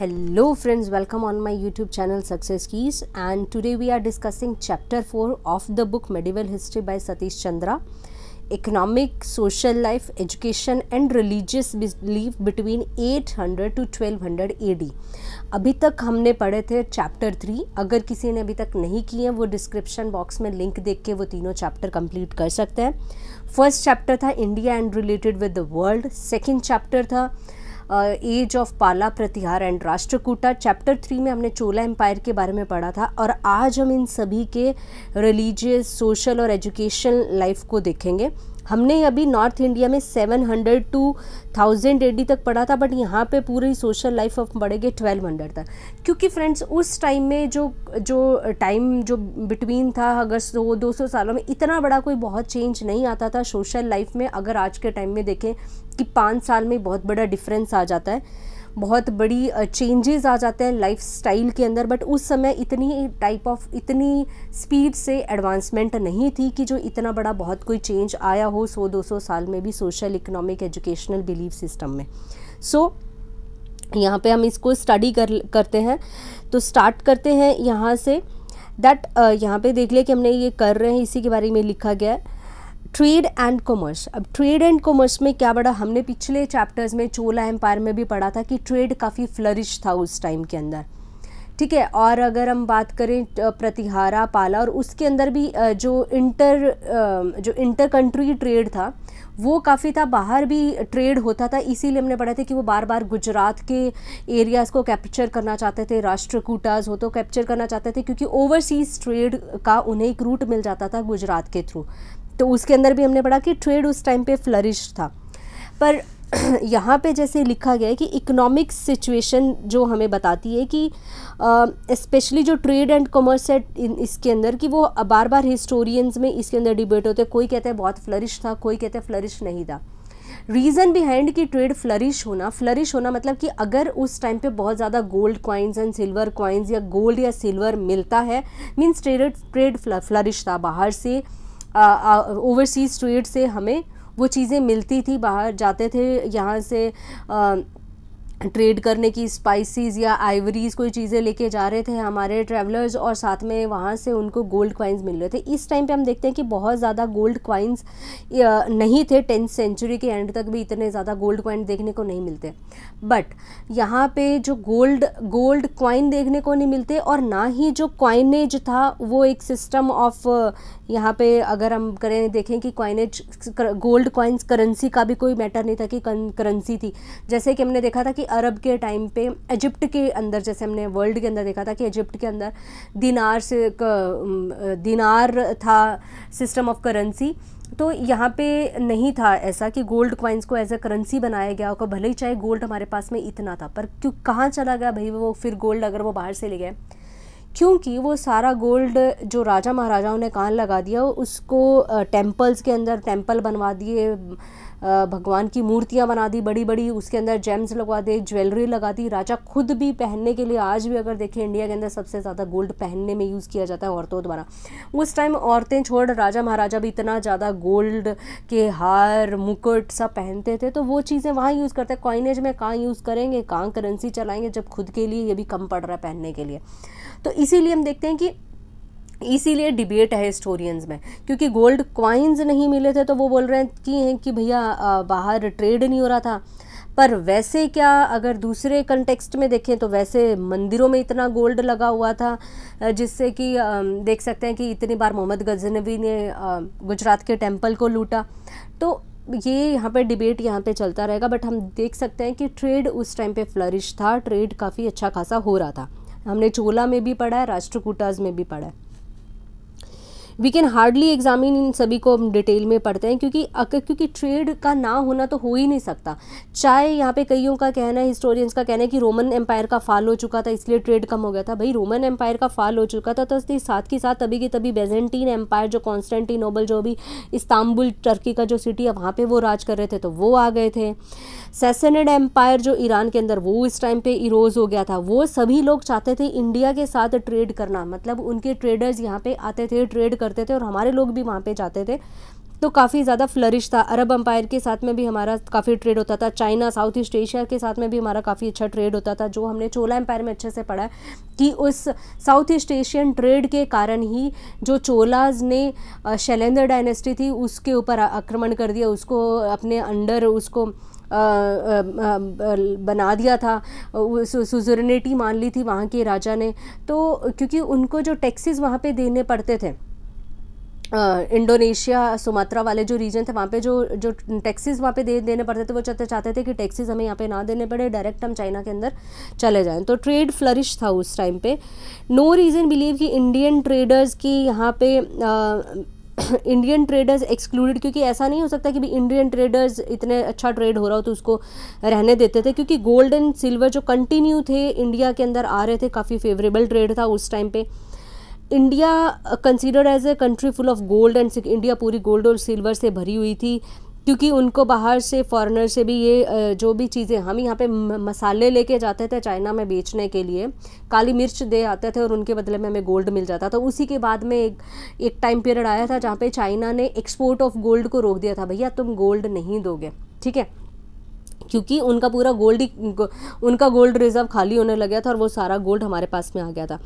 Hello friends welcome on my YouTube channel success keys and today we are discussing chapter four of the book medieval history by Satish Chandra economic social life education and religious believe between 800 to 1200 AD अभी तक हमने पढ़े थे chapter three अगर किसी ने अभी तक नहीं किए वो डिस्क्रिप्शन बॉक्स में लिंक देख के वो तीनों चैप्टर कंप्लीट कर सकते हैं। फ़र्स्ट चैप्टर था India and related with the world second chapter था age of Pala Pratihara and Rashtrakuta chapter three में हमने चोला एम्पायर के बारे में पढ़ा था और आज हम इन सभी के रिलीजियस सोशल और एजुकेशन लाइफ को देखेंगे। हमने अभी नॉर्थ इंडिया में 700 टू थाउज़ेंड एडी तक पढ़ा था बट यहाँ पे पूरी सोशल लाइफ ऑफ़ बढ़ेगे 1200 तक। क्योंकि फ्रेंड्स उस टाइम में जो जो टाइम जो बिटवीन था, अगर सौ दो सौ सालों में इतना बड़ा कोई बहुत चेंज नहीं आता था सोशल लाइफ में, अगर आज के टाइम में देखें कि पाँच साल में बहुत बड़ा डिफरेंस आ जाता है। बहुत बड़ी चेंजेस आ जाते हैं लाइफ स्टाइल के अंदर बट उस समय इतनी टाइप ऑफ़ इतनी स्पीड से एडवांसमेंट नहीं थी कि जो इतना बड़ा बहुत कोई चेंज आया हो सौ दो सौ साल में भी social economic educational belief system में। सो so, यहाँ पे हम इसको स्टडी कर करते हैं। तो स्टार्ट करते हैं यहाँ से। दैट uh, यहाँ पे देख लिया कि हमने ये कर रहे हैं इसी के बारे में लिखा गया है। Trade and commerce. अब ट्रेड एंड कॉमर्स में क्या बड़ा, हमने पिछले चैप्टर्स में चोला एम्पायर में भी पढ़ा था कि ट्रेड काफ़ी फ्लरिश था उस टाइम के अंदर। ठीक है, और अगर हम बात करें प्रतिहारा, पाला और उसके अंदर भी जो इंटर जो इंटर कंट्री ट्रेड था, वो काफ़ी था, बाहर भी ट्रेड होता था, इसीलिए हमने पढ़ा था कि वो बार बार गुजरात के एरियाज़ को कैप्चर करना चाहते थे, राष्ट्रकूटाज हो तो कैप्चर करना चाहते थे, क्योंकि ओवरसीज़ ट्रेड का उन्हें एक रूट मिल जाता था गुजरात के थ्रू। तो उसके अंदर भी हमने पढ़ा कि ट्रेड उस टाइम पे फ्लरिश था। पर यहाँ पे जैसे लिखा गया है कि इकोनॉमिक सिचुएशन जो हमें बताती है कि स्पेशली जो ट्रेड एंड कॉमर्स है इसके अंदर कि वो बार बार हिस्टोरियंस में इसके अंदर डिबेट होते हैं। कोई कहते हैं बहुत फ्लरिश था, कोई कहते हैं फ्लरिश नहीं था। रीज़न बिहाइंड कि ट्रेड फ्लरिश होना फ्लरिश होना मतलब कि अगर उस टाइम पे बहुत ज़्यादा gold coins and silver coins या गोल्ड या सिल्वर मिलता है मीन्स ट्रेड ट्रेड फ्लरिश था बाहर से। ओवरसीज़ ट्रेड से हमें वो चीज़ें मिलती थी, बाहर जाते थे, यहाँ से ट्रेड करने की स्पाइसीज या आइवरीज कोई चीज़ें लेके जा रहे थे, हमारे ट्रैवलर्स और साथ में वहाँ से उनको गोल्ड क्वाइंस मिल रहे थे। इस टाइम पे हम देखते हैं कि बहुत ज़्यादा गोल्ड क्वाइंस नहीं थे टेंथ सेंचुरी के एंड तक भी इतने ज़्यादा गोल्ड क्वाइन देखने को नहीं मिलते। बट यहाँ पे जो गोल्ड गोल्ड क्वाइन देखने को नहीं मिलते और ना ही जो क्वाइनेज था, वो एक सिस्टम ऑफ़ यहाँ पे अगर हम करें, देखें कि क्वाइनेज गोल्ड क्वाइंस करेंसी का भी कोई मैटर नहीं था कि करेंसी थी। जैसे कि हमने देखा था कि अरब के टाइम पे इजिप्ट के अंदर, जैसे हमने वर्ल्ड के अंदर देखा था कि इजिप्ट के अंदर दिनार से दिनार था सिस्टम ऑफ़ करेंसी तो यहाँ पे नहीं था ऐसा कि गोल्ड क्वाइंस को एज ए करेंसी बनाया गया होगा भले ही चाहे गोल्ड हमारे पास में इतना था, पर क्यों, कहाँ चला गया भाई वो, फिर गोल्ड अगर वो बाहर से ले गए? क्योंकि वो सारा गोल्ड जो राजा महाराजाओं ने कान लगा दिया उसको टेम्पल्स के अंदर टेंपल बनवा दिए भगवान की मूर्तियाँ बना दी बड़ी बड़ी उसके अंदर जेम्स लगवा दे ज्वेलरी लगा दी। राजा खुद भी पहनने के लिए आज भी अगर देखें इंडिया के अंदर सबसे ज़्यादा गोल्ड पहनने में यूज़ किया जाता है औरतों द्वारा। उस टाइम औरतें छोड़ राजा महाराजा भी इतना ज़्यादा गोल्ड के हार, मुकुट सब पहनते थे तो वो चीज़ें वहाँ यूज़ करते हैं। कॉइनेज में कहाँ यूज़ करेंगे? कहाँ करेंसी चलाएँगे? जब खुद के लिए ये भी कम पड़ रहा है पहनने के लिए। तो इसीलिए हम देखते हैं कि इसीलिए डिबेट है हिस्टोरियंस में, क्योंकि गोल्ड क्वाइंस नहीं मिले थे तो वो बोल रहे हैं कि हैं कि भैया बाहर ट्रेड नहीं हो रहा था। पर वैसे क्या अगर दूसरे कंटेक्स्ट में देखें तो वैसे मंदिरों में इतना गोल्ड लगा हुआ था जिससे कि देख सकते हैं कि इतनी बार मोहम्मद गजनवी ने गुजरात के टेंपल को लूटा। तो ये यहाँ पे डिबेट यहाँ पे चलता रहेगा बट हम देख सकते हैं कि ट्रेड उस टाइम पे फ्लरिश था ट्रेड काफ़ी अच्छा खासा हो रहा था। हमने चोला में भी पढ़ा है, राष्ट्रकूटाज में भी पढ़ा है। वी कैन हार्डली एग्जामिन इन सभी को हम डिटेल में पढ़ते हैं, क्योंकि अगर क्योंकि ट्रेड का ना होना तो हो ही नहीं सकता। चाहे यहाँ पे कईयों का कहना है हिस्टोरियंस का कहना है कि रोमन एम्पायर का फाल हो चुका था, इसलिए ट्रेड कम हो गया था। भाई रोमन एम्पायर का फाल हो चुका था तो साथ के साथ तभी के तभी बेजेंटीन एम्पायर जो कॉन्स्टेंटिनोबल जो भी इस्तांबुल टर्की का जो सिटी है, वहाँ पर वो राज कर रहे थे तो वो आ गए थे। सेसनेड एम्पायर जो ईरान के अंदर, वो इस टाइम पे इरोज हो गया था। वो सभी लोग चाहते थे इंडिया के साथ ट्रेड करना। मतलब उनके ट्रेडर्स यहाँ पे आते थे ट्रेड करते थे और हमारे लोग भी वहाँ पे जाते थे। तो काफ़ी ज़्यादा फ्लरिश था। अरब अम्पायर के साथ में भी हमारा काफ़ी ट्रेड होता था। चाइना साउथ ईस्ट एशिया के साथ में भी हमारा काफ़ी अच्छा ट्रेड होता था, जो हमने चोला एम्पायर में अच्छे से पढ़ा है कि उस साउथ ईस्ट एशियन ट्रेड के कारण ही जो चोलाज ने शैलेंद्र डायनेस्टी थी, उसके ऊपर आक्रमण कर दिया, उसको अपने अंडर उसको बना दिया था। सुजरनेटी मान ली थी वहाँ के राजा ने। तो क्योंकि उनको जो टैक्सेस वहाँ पे देने पड़ते थे इंडोनेशिया, सुमात्रा वाले जो रीजन थे, वहाँ पे जो जो टैक्सीज वहाँ पे दे, देने पड़ते थे, वो चाहते चाहते थे कि टैक्सीज हमें यहाँ पे ना देने पड़े, डायरेक्ट हम चाइना के अंदर चले जाएँ। तो ट्रेड फ्लरिश था उस टाइम पे। नो रीज़न बिलीव कि इंडियन ट्रेडर्स की यहाँ पे इंडियन ट्रेडर्स एक्सक्लूडेड क्योंकि ऐसा नहीं हो सकता कि भी इंडियन ट्रेडर्स इतने अच्छा ट्रेड हो रहा हो तो उसको रहने देते थे, क्योंकि गोल्ड एंड सिल्वर जो कंटिन्यू थे इंडिया के अंदर आ रहे थे, काफ़ी फेवरेबल ट्रेड था उस टाइम पे। India considered as a country full of gold and India पूरी गोल्ड और सिल्वर से भरी हुई थी। क्योंकि उनको बाहर से फॉरेनर से भी ये जो भी चीज़ें, हम यहाँ पे मसाले लेके जाते थे चाइना में बेचने के लिए, काली मिर्च दे आते थे और उनके बदले में हमें गोल्ड मिल जाता था। तो उसी के बाद में एक एक टाइम पीरियड आया था जहाँ पे चाइना ने एक्सपोर्ट ऑफ़ गोल्ड को रोक दिया था, भैया, तुम गोल्ड नहीं दोगे। ठीक है? क्योंकि उनका पूरा गोल्ड ही, उनका गोल्ड रिज़र्व खाली होने लग गया था और वो सारा गोल्ड हमारे पास में आ गया था।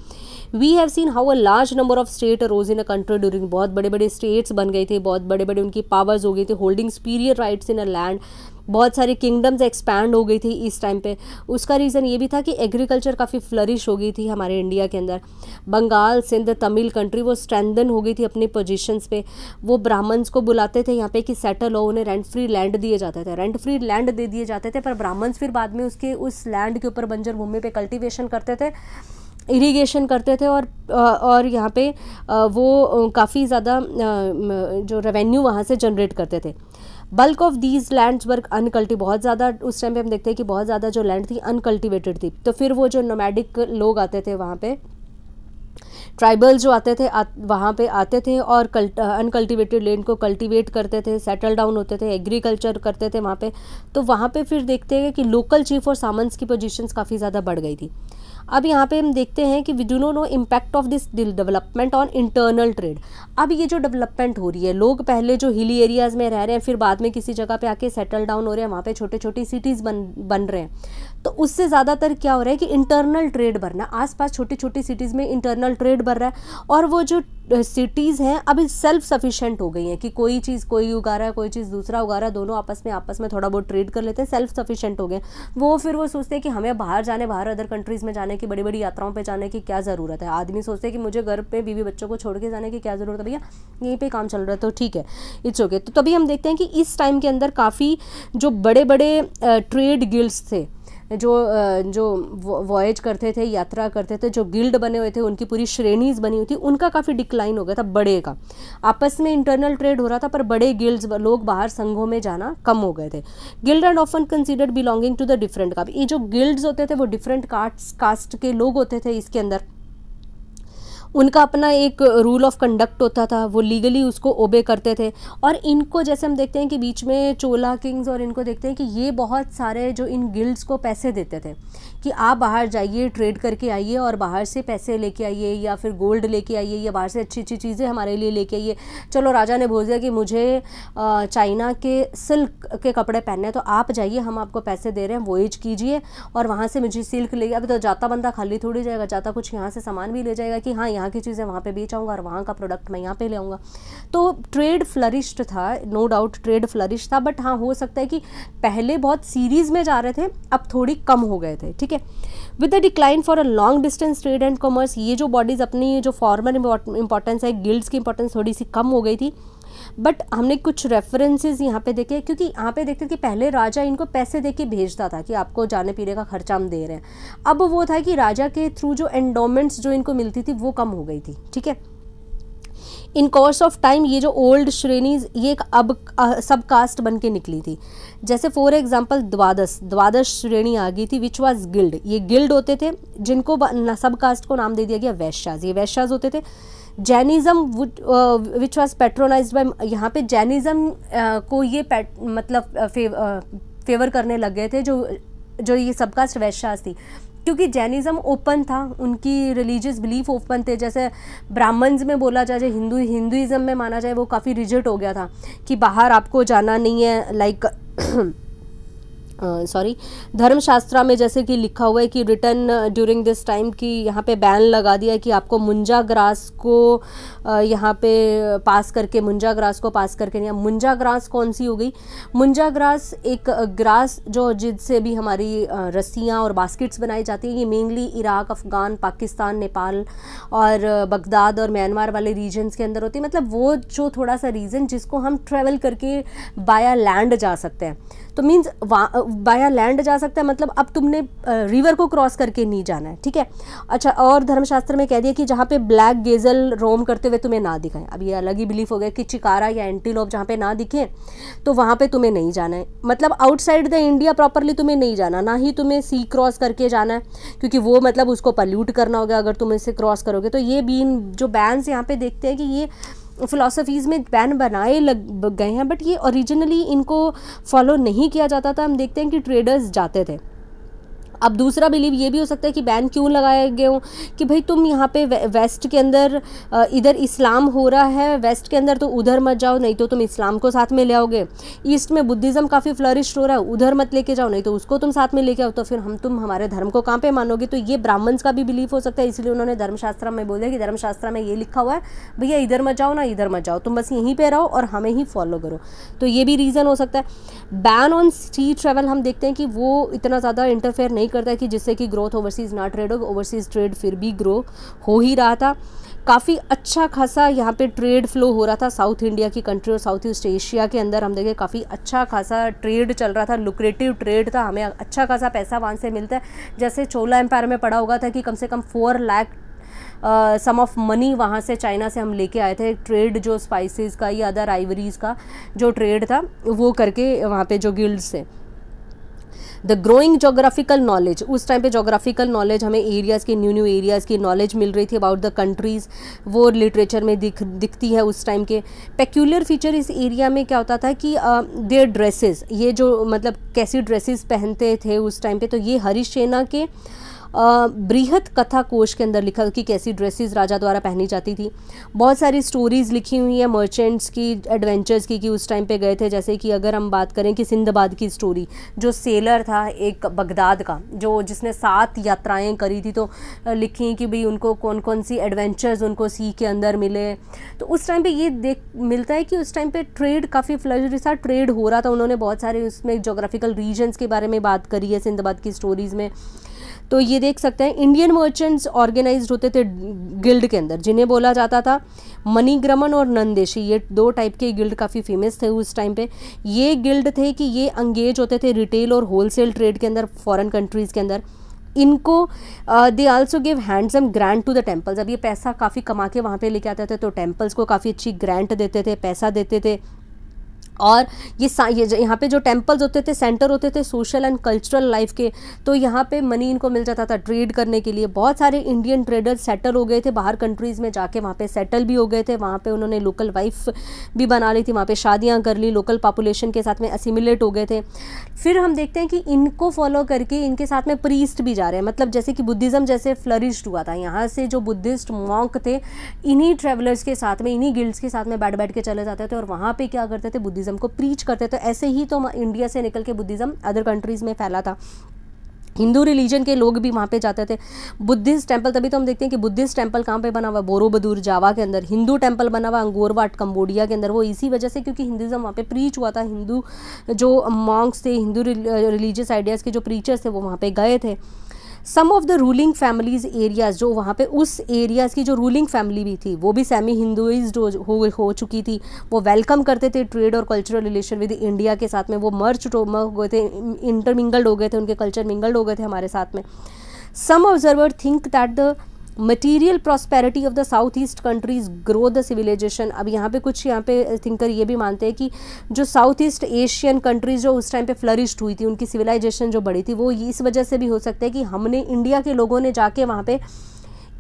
We have seen how a large number of state rose in a country during बहुत बड़े बड़े स्टेट्स बन गए थे, बहुत बड़े बड़े उनकी पावर्स हो गई थी। Holding superior rights in a land बहुत सारी किंगडम्स एक्सपैंड हो गई थी इस टाइम पे। उसका रीज़न ये भी था कि एग्रीकल्चर काफ़ी फ्लरिश हो गई थी हमारे इंडिया के अंदर। बंगाल सिंध तमिल कंट्री वो स्ट्रेंदन हो गई थी अपनी पोजीशंस पे। वो ब्राह्मण्स को बुलाते थे यहाँ पे कि सेटल हो, उन्हें रेंट फ्री लैंड दिए जाते थे। रेंट फ्री लैंड दे दिए जाते थे, पर ब्राह्मण्स फिर बाद में उसके उस लैंड के ऊपर बंजर भूमि पर कल्टिवेशन करते थे इरीगेशन करते थे और और यहाँ पे वो काफ़ी ज़्यादा जो रेवेन्यू वहाँ से जनरेट करते थे। Bulk of these lands work अनकल्टी बहुत ज़्यादा उस टाइम पे हम देखते हैं कि बहुत ज़्यादा जो लैंड थी अनकल्टिवेटेड थी। तो फिर वो जो नोमैडिक लोग आते थे वहाँ पे ट्राइबल जो आते थे आ, वहाँ पे आते थे और अनकल्टिवेटेड लैंड को कल्टीवेट करते थे सेटल डाउन होते थे एग्रीकल्चर करते थे वहाँ पे। तो वहाँ पे फिर देखते हैं कि लोकल चीफ और सामंस की पोजीशंस काफ़ी ज़्यादा बढ़ गई थी। अब यहाँ पे हम देखते हैं कि we do know no impact of this development on internal trade अब ये जो डेवलपमेंट हो रही है, लोग पहले जो हिली एरियाज़ में रह रहे हैं, फिर बाद में किसी जगह पे आके सेटल डाउन हो रहे हैं, वहाँ पे छोटे छोटी सिटीज़ बन बन रहे हैं। तो उससे ज़्यादातर क्या हो रहा है कि इंटरनल ट्रेड बढ़ रहा है। आसपास छोटी छोटी सिटीज़ में इंटरनल ट्रेड बढ़ रहा है और वो जो सिटीज़ हैं, अभी सेल्फ सफिशेंट हो गई हैं कि कोई चीज़ कोई उगा रहा है कोई चीज़ दूसरा उगा रहा है दोनों आपस में आपस में थोड़ा बहुत ट्रेड कर लेते हैं सेल्फ सफिशेंट हो गए वो फिर वो सोचते हैं कि हमें बाहर जाने, बाहर अदर कंट्रीज़ में जाने की बड़ी बड़ी यात्राओं पर जाने की क्या ज़रूरत है? आदमी सोचते हैं कि मुझे घर पर बीवी बच्चों को छोड़ के जाने की क्या ज़रूरत है? भैया, यहीं पर काम चल रहा है तो ठीक है इट्स ओके तो तभी हम देखते हैं कि इस टाइम के अंदर काफ़ी जो बड़े बड़े ट्रेड गिल्ड्स थे जो जो वॉयज करते थे, यात्रा करते थे, जो गिल्ड बने हुए थे, उनकी पूरी श्रेणीज बनी हुई थी, उनका काफ़ी डिक्लाइन हो गया था, बड़े का। आपस में इंटरनल ट्रेड हो रहा था, पर बड़े गिल्ड्स लोग बाहर संघों में जाना कम हो गए थे। Guild and often considered belonging to the different का ये जो गिल्ड्स होते थे, वो डिफरेंट कास्ट कास्ट के लोग होते थे इसके अंदर। उनका अपना एक रूल ऑफ़ कंडक्ट होता था, वो लीगली उसको ओबे करते थे। और इनको जैसे हम देखते हैं कि बीच में चोला किंग्स और इनको देखते हैं कि ये बहुत सारे जो इन गिल्ड्स को पैसे देते थे कि आप बाहर जाइए ट्रेड करके आइए और बाहर से पैसे लेके आइए या फिर गोल्ड लेके आइए या बाहर से अच्छी अच्छी चीज़ें हमारे लिए लेके आइए। चलो, राजा ने बोल दिया कि मुझे चाइना के सिल्क के कपड़े पहनने तो आप जाइए, हम आपको पैसे दे रहे हैं वोएज कीजिए और वहाँ से मुझे सिल्क ले, अभी तो जाता बंदा खाली थोड़ी जाएगा, जाता कुछ यहाँ से सामान भी ले जाएगा कि हाँ यहाँ की चीज़ें वहाँ पर बेच आऊँगा और वहाँ का प्रोडक्ट मैं यहाँ पर ले आऊँगा। तो ट्रेड फ्लरिश्ड था नो डाउट ट्रेड फ्लरिश था बट हाँ हो सकता है कि पहले बहुत सीरीज़ में जा रहे थे, अब थोड़ी कम हो गए थे, ठीक है? With the decline for a long distance trade and commerce ये जो बॉडीज़ अपनी, जो फॉर्मल इंपॉर्टेंस है गिल्ड्स की इंपॉर्टेंस थोड़ी सी कम हो गई थी। बट हमने कुछ रेफरेंसेज यहाँ पे देखे, क्योंकि यहाँ पे देखते कि पहले राजा इनको पैसे दे के भेजता था कि आपको जाने पीने का खर्चा हम दे रहे हैं। अब वो था कि राजा के थ्रू जो एंडोमेंट्स जो इनको मिलती थी, वो कम हो गई थी, ठीक है? इन कोर्स ऑफ़ टाइम ये जो ओल्ड श्रेणीज, ये एक अब सब कास्ट बन के निकली थी। जैसे फॉर एग्जांपल द्वादश द्वादश श्रेणी आ गई थी विच वाज गिल्ड ये गिल्ड होते थे, जिनको सब कास्ट को नाम दे दिया गया वैश्याज। ये वैश्याज होते थे Jainism which was patronise by यहाँ पे जैनिज़्म को ये मतलब फेव, फेवर करने लग गए थे जो जो ये सबका वैश्यास थी। क्योंकि जैनिज़्म ओपन था उनकी रिलीजियस बिलीफ ओपन थे जैसे ब्राह्मण्स में बोला जाए हिंदू हिंदुज़म में माना जाए वो काफ़ी रिजिट हो गया था कि बाहर आपको जाना नहीं है लाइक सॉरी धर्मशास्त्रा में जैसे कि लिखा हुआ है कि रिटर्न ड्यूरिंग दिस टाइम कि यहाँ पे बैन लगा दिया कि आपको मुंजा ग्रास को यहाँ पे पास करके, मुंजा ग्रास को पास करके नहीं, मुंजा ग्रास कौन सी हो गई? मुंजा ग्रास एक ग्रास जो जिससे भी हमारी रस्सियाँ और बास्केट्स बनाई जाती हैं, ये mainly Iraq Afghan Pakistan Nepal और बगदाद और म्यांमार वाले रीजन्स के अंदर होती है। मतलब वो जो थोड़ा सा रीजन जिसको हम ट्रेवल करके बाया लैंड जा सकते हैं। तो मीन्स बाया लैंड जा सकता है। मतलब अब तुमने रिवर को क्रॉस करके नहीं जाना है, ठीक है? अच्छा और धर्मशास्त्र में कह दिया कि जहाँ पे ब्लैक गेजल रोम करते हुए तुम्हें ना दिखाएँ। अब ये अलग ही बिलीफ हो गया कि चिकारा या एंटीलोप जहाँ पे ना दिखे तो वहाँ पे तुम्हें नहीं जाना है। मतलब आउटसाइड द इंडिया प्रॉपरली तुम्हें नहीं जाना, ना ही तुम्हें सी क्रॉस करके जाना है, क्योंकि वो मतलब उसको पल्यूट करना होगा, अगर तुम इसे क्रॉस करोगे। तो ये बीन जो बैंस यहाँ पे देखते हैं कि ये फ़िलासफ़ीज़ में बैन बनाए लग गए हैं बट ये ओरिजिनली इनको फॉलो नहीं किया जाता था। हम देखते हैं कि ट्रेडर्स जाते थे। अब दूसरा बिलीव ये भी हो सकता है कि बैन क्यों लगाए गए हों? कि भाई तुम यहाँ पे वेस्ट के अंदर इधर इस्लाम हो रहा है वेस्ट के अंदर तो उधर मत जाओ, नहीं तो तुम इस्लाम को साथ में ले आओगे। ईस्ट में बुद्धिज़्म काफ़ी फ्लरिश हो रहा है, उधर मत लेके जाओ, नहीं तो उसको तुम साथ में लेके आओ तो फिर हम, तुम हमारे धर्म को कहाँ पे मानोगे? तो ये ब्राह्मण्स का भी बिलीफ हो सकता है, इसलिए उन्होंने धर्मशास्त्र में बोले कि धर्मशास्त्र में ये लिखा हुआ है, भैया इधर मत जाओ ना, इधर मत जाओ, तुम बस यहीं पर रहो और हमें ही फॉलो करो। तो ये भी रीज़न हो सकता है। बैन ऑन सी ट्रेवल हम देखते हैं कि वो इतना ज़्यादा इंटरफेयर नहीं करता है कि जिससे कि ग्रोथ ओवरसीज़ ना ट्रेड हो ओवरसीज़ ट्रेड फिर भी ग्रो हो ही रहा था। काफ़ी अच्छा खासा यहाँ पे ट्रेड फ्लो हो रहा था साउथ इंडिया की कंट्री और साउथ ईस्ट एशिया के अंदर। हम देखें काफ़ी अच्छा खासा ट्रेड चल रहा था लुक्रेटिव ट्रेड था। हमें अच्छा खासा पैसा वहाँ से मिलता है। जैसे चोला एम्पायर में पड़ा होगा था कि कम से कम four lakh sum of money वहाँ से चाइना से हम लेके आए थे। ट्रेड जो स्पाइसेस का या अदर आइवरीज़ का जो ट्रेड था, वो करके वहाँ पे जो गिल्ड्स से द ग्रोइंग जोग्राफिकल नॉलेज उस टाइम पे जोग्राफिकल नॉलेज हमें एरियाज़ की न्यू न्यू एरियाज़ की नॉलेज मिल रही थी अबाउट द कंट्रीज़ वो लिटरेचर में दिख, दिखती है उस टाइम के. पेक्यूलर फीचर इस एरिया में क्या होता था कि देयर ड्रेसेस ये जो मतलब कैसी ड्रेसेस पहनते थे उस टाइम पे तो ये हरीश सेना के बृहत कथा कोश के अंदर लिखा कि कैसी ड्रेसेस राजा द्वारा पहनी जाती थी। बहुत सारी स्टोरीज़ लिखी हुई हैं मर्चेंट्स की एडवेंचर्स की, कि उस टाइम पे गए थे। जैसे कि अगर हम बात करें कि सिंधबाद की स्टोरी जो सेलर था एक बगदाद का, जो जिसने सात यात्राएँ करी थी तो लिखी कि भाई उनको कौन कौन सी एडवेंचर्स उनको सी के अंदर मिले। तो उस टाइम पर ये देख, मिलता है कि उस टाइम पर ट्रेड काफ़ी फ्लजरी सा ट्रेड हो रहा था। उन्होंने बहुत सारे उसमें जोग्राफिकल रीजन्स के बारे में बात करी है सिंधबाद की स्टोरीज़ में। तो ये देख सकते हैं इंडियन मर्चेंट्स ऑर्गेनाइज होते थे गिल्ड के अंदर, जिन्हें बोला जाता था मनीग्रमन और नंदेशी, ये दो टाइप के गिल्ड काफ़ी फ़ेमस थे उस टाइम पे। ये गिल्ड थे कि ये अंगेज होते थे रिटेल और होलसेल ट्रेड के अंदर फॉरेन कंट्रीज़ के अंदर। इनको they also give handsome grant to the temples अब ये पैसा काफ़ी कमा के वहाँ पे लेके आते थे तो टेम्पल्स को काफ़ी अच्छी ग्रांट देते थे, पैसा देते थे। और ये ये यहाँ पे जो टेम्पल्स होते थे सेंटर होते थे सोशल एंड कल्चरल लाइफ के तो यहाँ पे मनी इनको मिल जाता था ट्रेड करने के लिए। बहुत सारे इंडियन ट्रेडर्स सेटल हो गए थे बाहर कंट्रीज़ में जाके, वहाँ पे सेटल भी हो गए थे, वहाँ पे उन्होंने लोकल वाइफ भी बना ली थी, वहाँ पे शादियाँ कर ली लोकल पॉपुलेशन के साथ में असिमिलेट हो गए थे। फिर हम देखते हैं कि इनको फॉलो करके इनके साथ में प्रीस्ट भी जा रहे हैं। मतलब जैसे कि बुद्धिज़्म जैसे फ्लरिश्ड हुआ था। यहाँ से जो बुद्धिस्ट मॉन्क थे, इन्हीं ट्रेवलर्स के साथ में, इन्हीं गिल्ड्स के साथ में बैठ बैठ के चले जाते थे और वहाँ पर क्या करते थे, बुद्धिज़्म बुद्धिज़्म को प्रीच करते तो ऐसे ही तो इंडिया से निकल के बुद्धिज़्म अदर कंट्रीज़ में फैला था। हिंदू रिलीजन के लोग भी वहाँ पे जाते थे। बुद्धिस्ट टेंपल तभी तो हम देखते हैं कि बुद्धिस्ट टेंपल कहाँ पे बना हुआ बोरोबदूर जावा के अंदर। हिंदू टेंपल बना हुआ अंगोरवाट कंबोडिया के अंदर। वो इसी वजह से क्योंकि हिंदुज़म वहाँ पे प्रीच हुआ था। हिंदू जो मॉन्क्स थे, हिंदू रिलीजियस आइडियाज़ के जो प्रीचर्स थे, वो वहाँ पे गए थे। Some of the ruling families areas जो वहाँ पे उस एरियाज़ की जो रूलिंग फैमिली भी थी वो भी सेमी हिंदुइज हो, हो चुकी थी। वो वेलकम करते थे ट्रेड और कल्चरल रिलेशन विद इंडिया के साथ में। वो मर्च हो गए थे इंटरमिंगल्ड हो गए थे उनके कल्चर मिंगल्ड हो गए थे हमारे साथ में। Some observer think that the material prosperity of the south east countries grow the civilisation अब यहाँ पे कुछ यहाँ पे थिंकर ये भी मानते हैं कि जो साउथ ईस्ट एशियन कंट्रीज़ जो उस टाइम पे फ्लरिश्ड हुई थी, उनकी सिविलाइजेशन जो बड़ी थी, वो इस वजह से भी हो सकता है कि हमने इंडिया के लोगों ने जाके वहाँ पे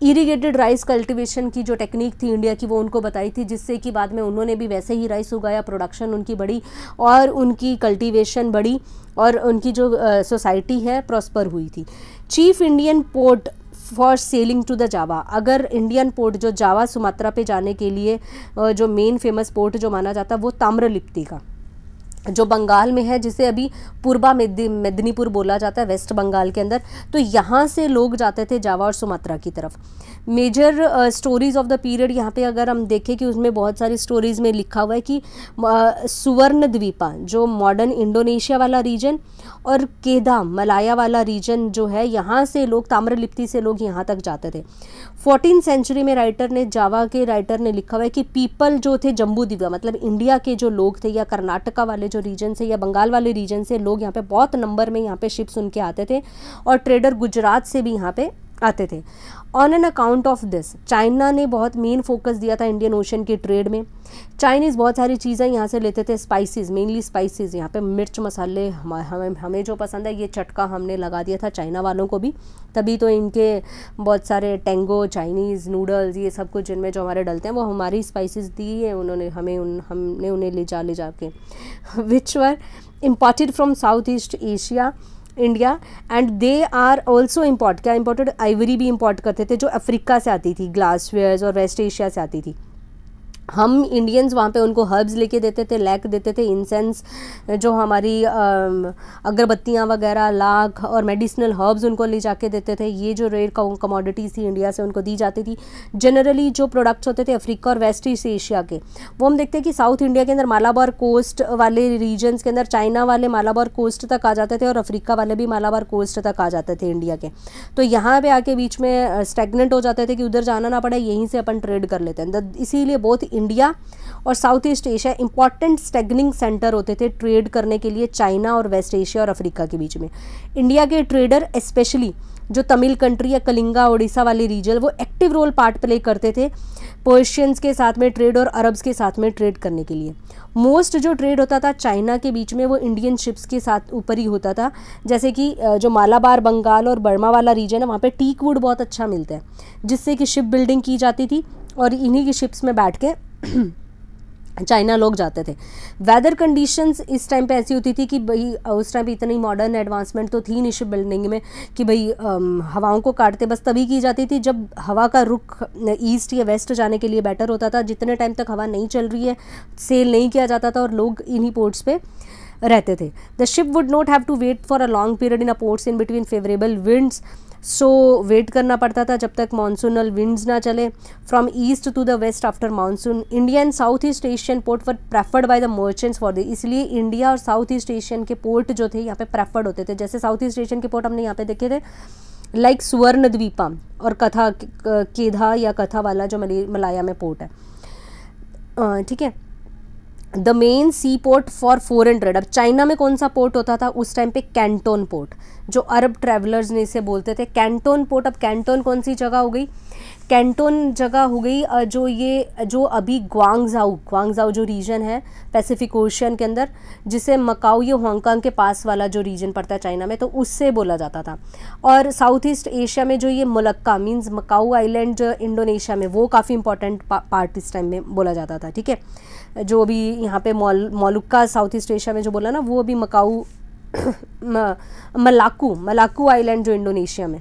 इरीगेटेड राइस कल्टिवेशन की जो टेक्निक थी इंडिया की, वो उनको बताई थी, जिससे कि बाद में उन्होंने भी वैसे ही राइस उगाया प्रोडक्शन उनकी बढ़ी और उनकी कल्टिवेशन बढ़ी और उनकी जो सोसाइटी है प्रॉस्पर हुई थी। Chief Indian port for sailing to the Java अगर इंडियन पोर्ट जो जावा सुमात्रा पे जाने के लिए जो मेन फ़ेमस पोर्ट जो माना जाता है वो ताम्रलिप्ति का, जो बंगाल में है, जिसे अभी पूर्वा मेदिनीपुर बोला जाता है, वेस्ट बंगाल के अंदर तो यहाँ से लोग जाते थे जावा और सुमात्रा की तरफ़। Major stories of the period यहाँ पे अगर हम देखें कि उसमें बहुत सारी स्टोरीज में लिखा हुआ है कि सुवर्ण द्वीपा जो मॉडर्न इंडोनेशिया वाला रीजन और केदा मलाया वाला रीजन जो है, यहाँ से लोग, ताम्रलिप्ति से लोग यहाँ तक जाते थे। फोर्टीन सेंचुरी में राइटर ने जावा के राइटर ने लिखा हुआ है कि पीपल जो थे जम्बू दिव्या मतलब इंडिया के जो लोग थे या कर्नाटका वाले जो रीजन से या बंगाल वाले रीजन से लोग यहाँ पे बहुत नंबर में यहाँ पे शिप्स उनके आते थे और ट्रेडर गुजरात से भी यहाँ पे आते थे। On an account of this China ने बहुत मेन फोकस दिया था इंडियन ओशन के ट्रेड में। चाइनीज़ बहुत सारी चीज़ें यहाँ से लेते थे स्पाइसेस मेनली स्पाइसेस यहाँ पे मिर्च मसाले, हमें हमें जो पसंद है, ये चटका हमने लगा दिया था चाइना वालों को भी। तभी तो इनके बहुत सारे टेंगो चाइनीज़ नूडल्स ये सब कुछ जिनमें जो हमारे डलते हैं, वो हमारी स्पाइसेस दी है, उन्होंने हमें उन, हमने उन्हें ले जा ले जा के which were imported from south east Asia India and they are also import क्या इम्पोर्टेड आइवरी भी इम्पोर्ट करते थे, जो अफ्रीका से आती थी ग्लासवेयर्स और वेस्ट एशिया से आती थी। हम इंडियंस वहाँ पे उनको हर्ब्स लेके देते थे लैक देते थे इंसेंस जो हमारी अगरबत्तियाँ वगैरह, लाख और मेडिसिनल हर्ब्स उनको ले जाके देते थे। ये जो रेड कमोडिटीज़ थी इंडिया से उनको दी जाती थी। जनरली जो प्रोडक्ट्स होते थे अफ्रीका और वेस्ट ईस्ट एशिया के, वो हम देखते हैं कि साउथ इंडिया के अंदर मालाबार कोस्ट वाले रीजन्स के अंदर चाइना वाले मालाबार कोस्ट तक आ जाते थे और अफ्रीका वाले भी मालाबार कोस्ट तक आ जाते थे इंडिया के। तो यहाँ पर आके बीच में स्टेगनेंट हो जाते थे कि उधर जाना ना पड़े, यहीं से अपन ट्रेड कर लेते हैं। इसीलिए बहुत इंडिया और south east Asia important staging centre होते थे ट्रेड करने के लिए चाइना और वेस्ट एशिया और अफ्रीका के बीच में। इंडिया के ट्रेडर स्पेशली जो तमिल कंट्री या कलिंगा उड़ीसा वाले रीजन वो एक्टिव रोल पार्ट प्ले करते थे पर्शियंस के साथ में ट्रेड और अरब्स के साथ में ट्रेड करने के लिए। मोस्ट जो ट्रेड होता था चाइना के बीच में, वो इंडियन शिप्स के साथ ऊपर ही होता था। जैसे कि जो मालाबार, बंगाल और बर्मा वाला रीजन है, वहाँ पर टीक वुड बहुत अच्छा मिलता है, जिससे कि शिप बिल्डिंग की जाती थी। और इन्हीं की शिप्स में बैठ के चाइना लोग जाते थे। वेदर कंडीशंस इस टाइम पे ऐसी होती थी कि भाई, उस टाइम पे इतनी मॉडर्न एडवांसमेंट तो थी नहीं शिप बिल्डिंग में कि भाई हवाओं को काटते बस तभी की जाती थी जब हवा का रुख ईस्ट या वेस्ट जाने के लिए बेटर होता था। जितने टाइम तक हवा नहीं चल रही है सेल नहीं किया जाता था और लोग इन्हीं पोर्ट्स पे रहते थे। The ship would not have to wait for a long period in a ports in between favourable winds so wait करना पड़ता था जब तक मानसूनल विंड्स ना चले. From east to the west after monsoon India and south east Asian port for preferred by the merchants for the इसलिए India और south east Asian के पोर्ट जो थे, यहाँ पे प्रेफर्ड होते थे. जैसे साउथ ईस्ट एशियन के पोर्ट हमने यहाँ पे देखे थे लाइक सुवर्ण द्वीपा और कथा केधा या कथा वाला जो मलाया में पोर्ट है. ठीक है? The main sea port for four hundred अब चाइना में कौन सा पोर्ट होता था? उस टाइम पे कैंटोन पोर्ट जो अरब ट्रैवलर्स ने इसे बोलते थे। कैंटोन पोर्ट अब कैंटोन कौन सी जगह हो गई? कैंटोन जगह हो गई जो ये, जो अभी ग्वांगजाऊ ग्वांगजाऊ जो रीजन है पैसिफिक ओशियन के अंदर, जिसे मकाऊ या हांगकांग के पास वाला जो रीजन पड़ता है चाइना में तो उससे बोला जाता था। और साउथ ईस्ट एशिया में जो ये Malacca means Macau island Indonesia में, वो काफ़ी इंपॉर्टेंट पार्ट इस टाइम में बोला जाता था, ठीक है? जो अभी यहाँ पे मौल, मोलुक्का साउथ ईस्ट एशिया में जो बोला ना, वो अभी मकाऊ मलाकू मलाकू आइलैंड जो इंडोनेशिया में।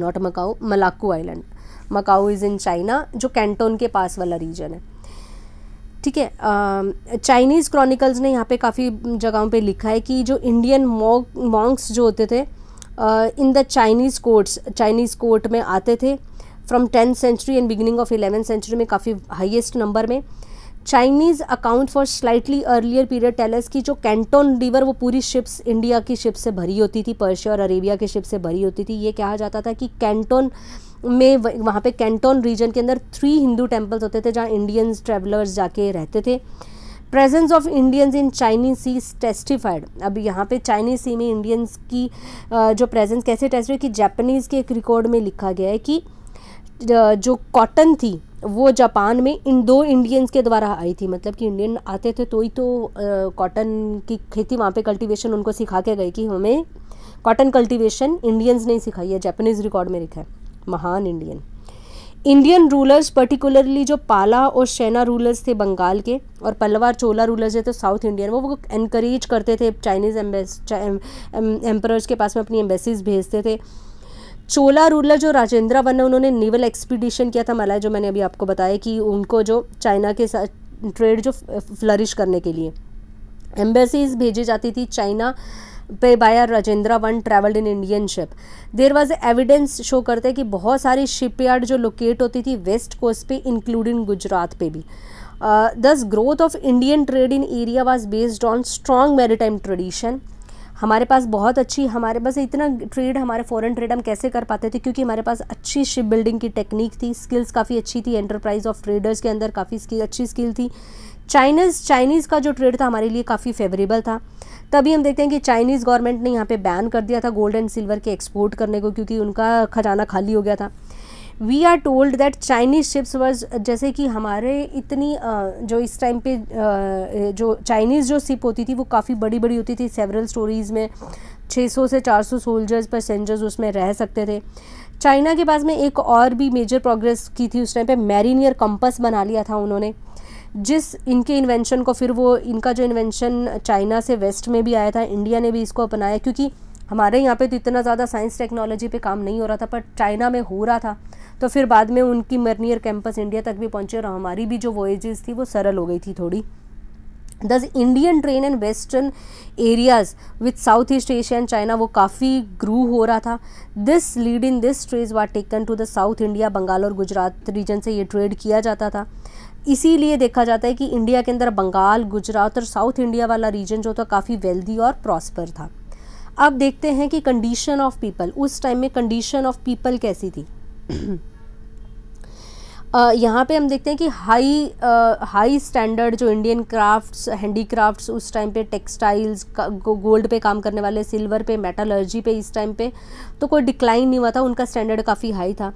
Not Macau Maluku island Macau is in China जो कैंटोन के पास वाला रीजन है। ठीक है चाइनीज़ क्रॉनिकल्स ने यहाँ पे काफ़ी जगहों पे लिखा है कि जो इंडियन मॉन्क्स जो होते थे in the Chinese courts Chinese court में आते थे। From tenth century and beginning of eleventh century में काफ़ी हाईएस्ट नंबर में। Chinese account for slightly earlier period tells की जो कैंटोन रिवर वो पूरी शिप्स इंडिया की शिप से भरी होती थी पर्शिया और अरेबिया की शिप से भरी होती थी, ये कहा जाता था कि कैंटोन में वहाँ पे कैंटोन रीजन के अंदर थ्री हिंदू टेम्पल्स होते थे जहाँ इंडियंस ट्रेवलर्स जाके रहते थे। Presence of Indians in Chinese sea testified अब यहाँ पे चाइनीज़ सी में इंडियंस की जो प्रेजेंस कैसे टेस्ट हुई कि जापानीज़ के एक रिकॉर्ड में लिखा गया है कि जो कॉटन थी वो जापान में इन दो इंडियंस के द्वारा आई थी। मतलब कि इंडियन आते थे तो ही तो कॉटन की खेती वहाँ पे कल्टीवेशन उनको सिखा के गए कि हमें कॉटन कल्टीवेशन इंडियंस ने सिखाई है। जापानीज़ रिकॉर्ड में लिखा है। महान इंडियन इंडियन रूलर्स पर्टिकुलरली जो पाला और शैना रूलर्स थे बंगाल के, और पल्लवार चोला रूलर्स थे साउथ इंडियन वो वो इनक्रेज करते थे चाइनीज़ एम्बेस के पास में अपनी एम्बेसीज भेजते थे। चोला रूलर जो राजेंद्र वन है, उन्होंने नेवल एक्सपीडिशन किया था मलाई, जो मैंने अभी आपको बताया कि उनको जो चाइना के साथ ट्रेड जो फ्लरिश करने के लिए। एम्बेसीज भेजी जाती थी चाइना पे buyer Rajendra one travelled in Indian ship. There was evidence show करते हैं कि बहुत सारी शिपयार्ड जो लोकेट होती थी वेस्ट कोस्ट पे, इंक्लूडिंग गुजरात पे भी। Thus growth of Indian trade in area was based on strong maritime tradition हमारे पास बहुत अच्छी, हमारे पास इतना ट्रेड हमारे फॉरेन ट्रेड हम कैसे कर पाते थे? क्योंकि हमारे पास अच्छी शिप बिल्डिंग की टेक्निक थी स्किल्स काफ़ी अच्छी थी एंटरप्राइज ऑफ़ ट्रेडर्स के अंदर काफ़ी स्किल अच्छी स्किल थी। चाइनीज़ चाइनीज़ का जो ट्रेड था हमारे लिए काफ़ी फेवरेबल था। तभी हम देखते हैं कि चाइनीज़ गवर्नमेंट ने यहाँ पे बैन कर दिया था गोल्ड एंड सिल्वर के एक्सपोर्ट करने को, क्योंकि उनका खजाना खाली हो गया था। We are told that Chinese ships were जैसे कि हमारे इतनी जो इस टाइम पे जो चाइनीज़ जो शिप होती थी, वो काफ़ी बड़ी बड़ी होती थी सेवरल स्टोरीज़ में। 600 से 400 सोल्जर्स पैसेंजर्स उसमें रह सकते थे। चाइना के पास में एक और भी मेजर प्रोग्रेस की थी उस टाइम पे मैरीनियर कंपस बना लिया था उन्होंने। जिस इनके इन्वेंशन को, फिर वो इनका जो इन्वेंशन चाइना से वेस्ट में भी आया था इंडिया ने भी इसको अपनाया, क्योंकि हमारे यहाँ पे तो इतना ज़्यादा साइंस टेक्नोलॉजी पे काम नहीं हो रहा था, पर चाइना में हो रहा था। तो फिर बाद में उनकी मर्नियर कैंपस इंडिया तक भी पहुँचे और हमारी भी जो वॉयजेज़ थी वो सरल हो गई थी थोड़ी। Thus Indian trade and western areas with south east Asia and China वो काफ़ी ग्रू हो रहा था। This lead in this trades were taken to the south India Bengal और गुजरात रीजन से ये ट्रेड किया जाता था। इसीलिए देखा जाता है कि इंडिया के अंदर बंगाल गुजरात और साउथ इंडिया वाला रीजन जो था काफ़ी वेल्दी और प्रॉस्पर था। अब देखते हैं कि कंडीशन ऑफ़ पीपल उस टाइम में कंडीशन ऑफ़ पीपल कैसी थी। uh, यहाँ पे हम देखते हैं कि हाई हाई स्टैंडर्ड जो इंडियन क्राफ्ट्स हैंडीक्राफ्ट्स उस टाइम पे टेक्सटाइल्स गोल्ड पे काम करने वाले सिल्वर पे मेटालर्जी पे इस टाइम पे तो कोई डिक्लाइन नहीं हुआ था उनका स्टैंडर्ड काफ़ी हाई था।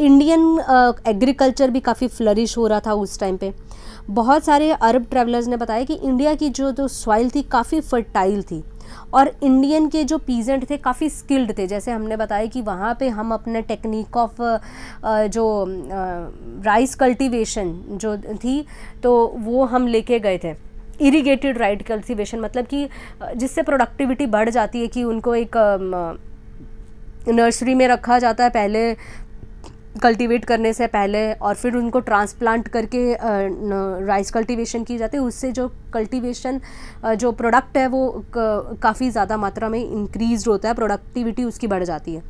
इंडियन एग्रीकल्चर uh, भी काफ़ी फ्लरिश हो रहा था उस टाइम पे। बहुत सारे अरब ट्रैवलर्स ने बताया कि इंडिया की जो जो सॉइल थी काफ़ी फर्टाइल थी। और इंडियन के जो पीजेंट थे काफ़ी स्किल्ड थे। जैसे हमने बताया कि वहाँ पे हम अपने टेक्निक ऑफ़ जो राइस कल्टीवेशन जो थी तो वो हम लेके गए थे। इरीगेटेड राइट कल्टीवेशन मतलब कि जिससे प्रोडक्टिविटी बढ़ जाती है कि उनको एक नर्सरी में रखा जाता है। पहले कल्टीवेट करने से पहले और फिर उनको ट्रांसप्लांट करके राइस कल्टीवेशन की जाती है, उससे जो कल्टीवेशन जो प्रोडक्ट है वो काफ़ी ज़्यादा मात्रा में इंक्रीज होता है प्रोडक्टिविटी उसकी बढ़ जाती है।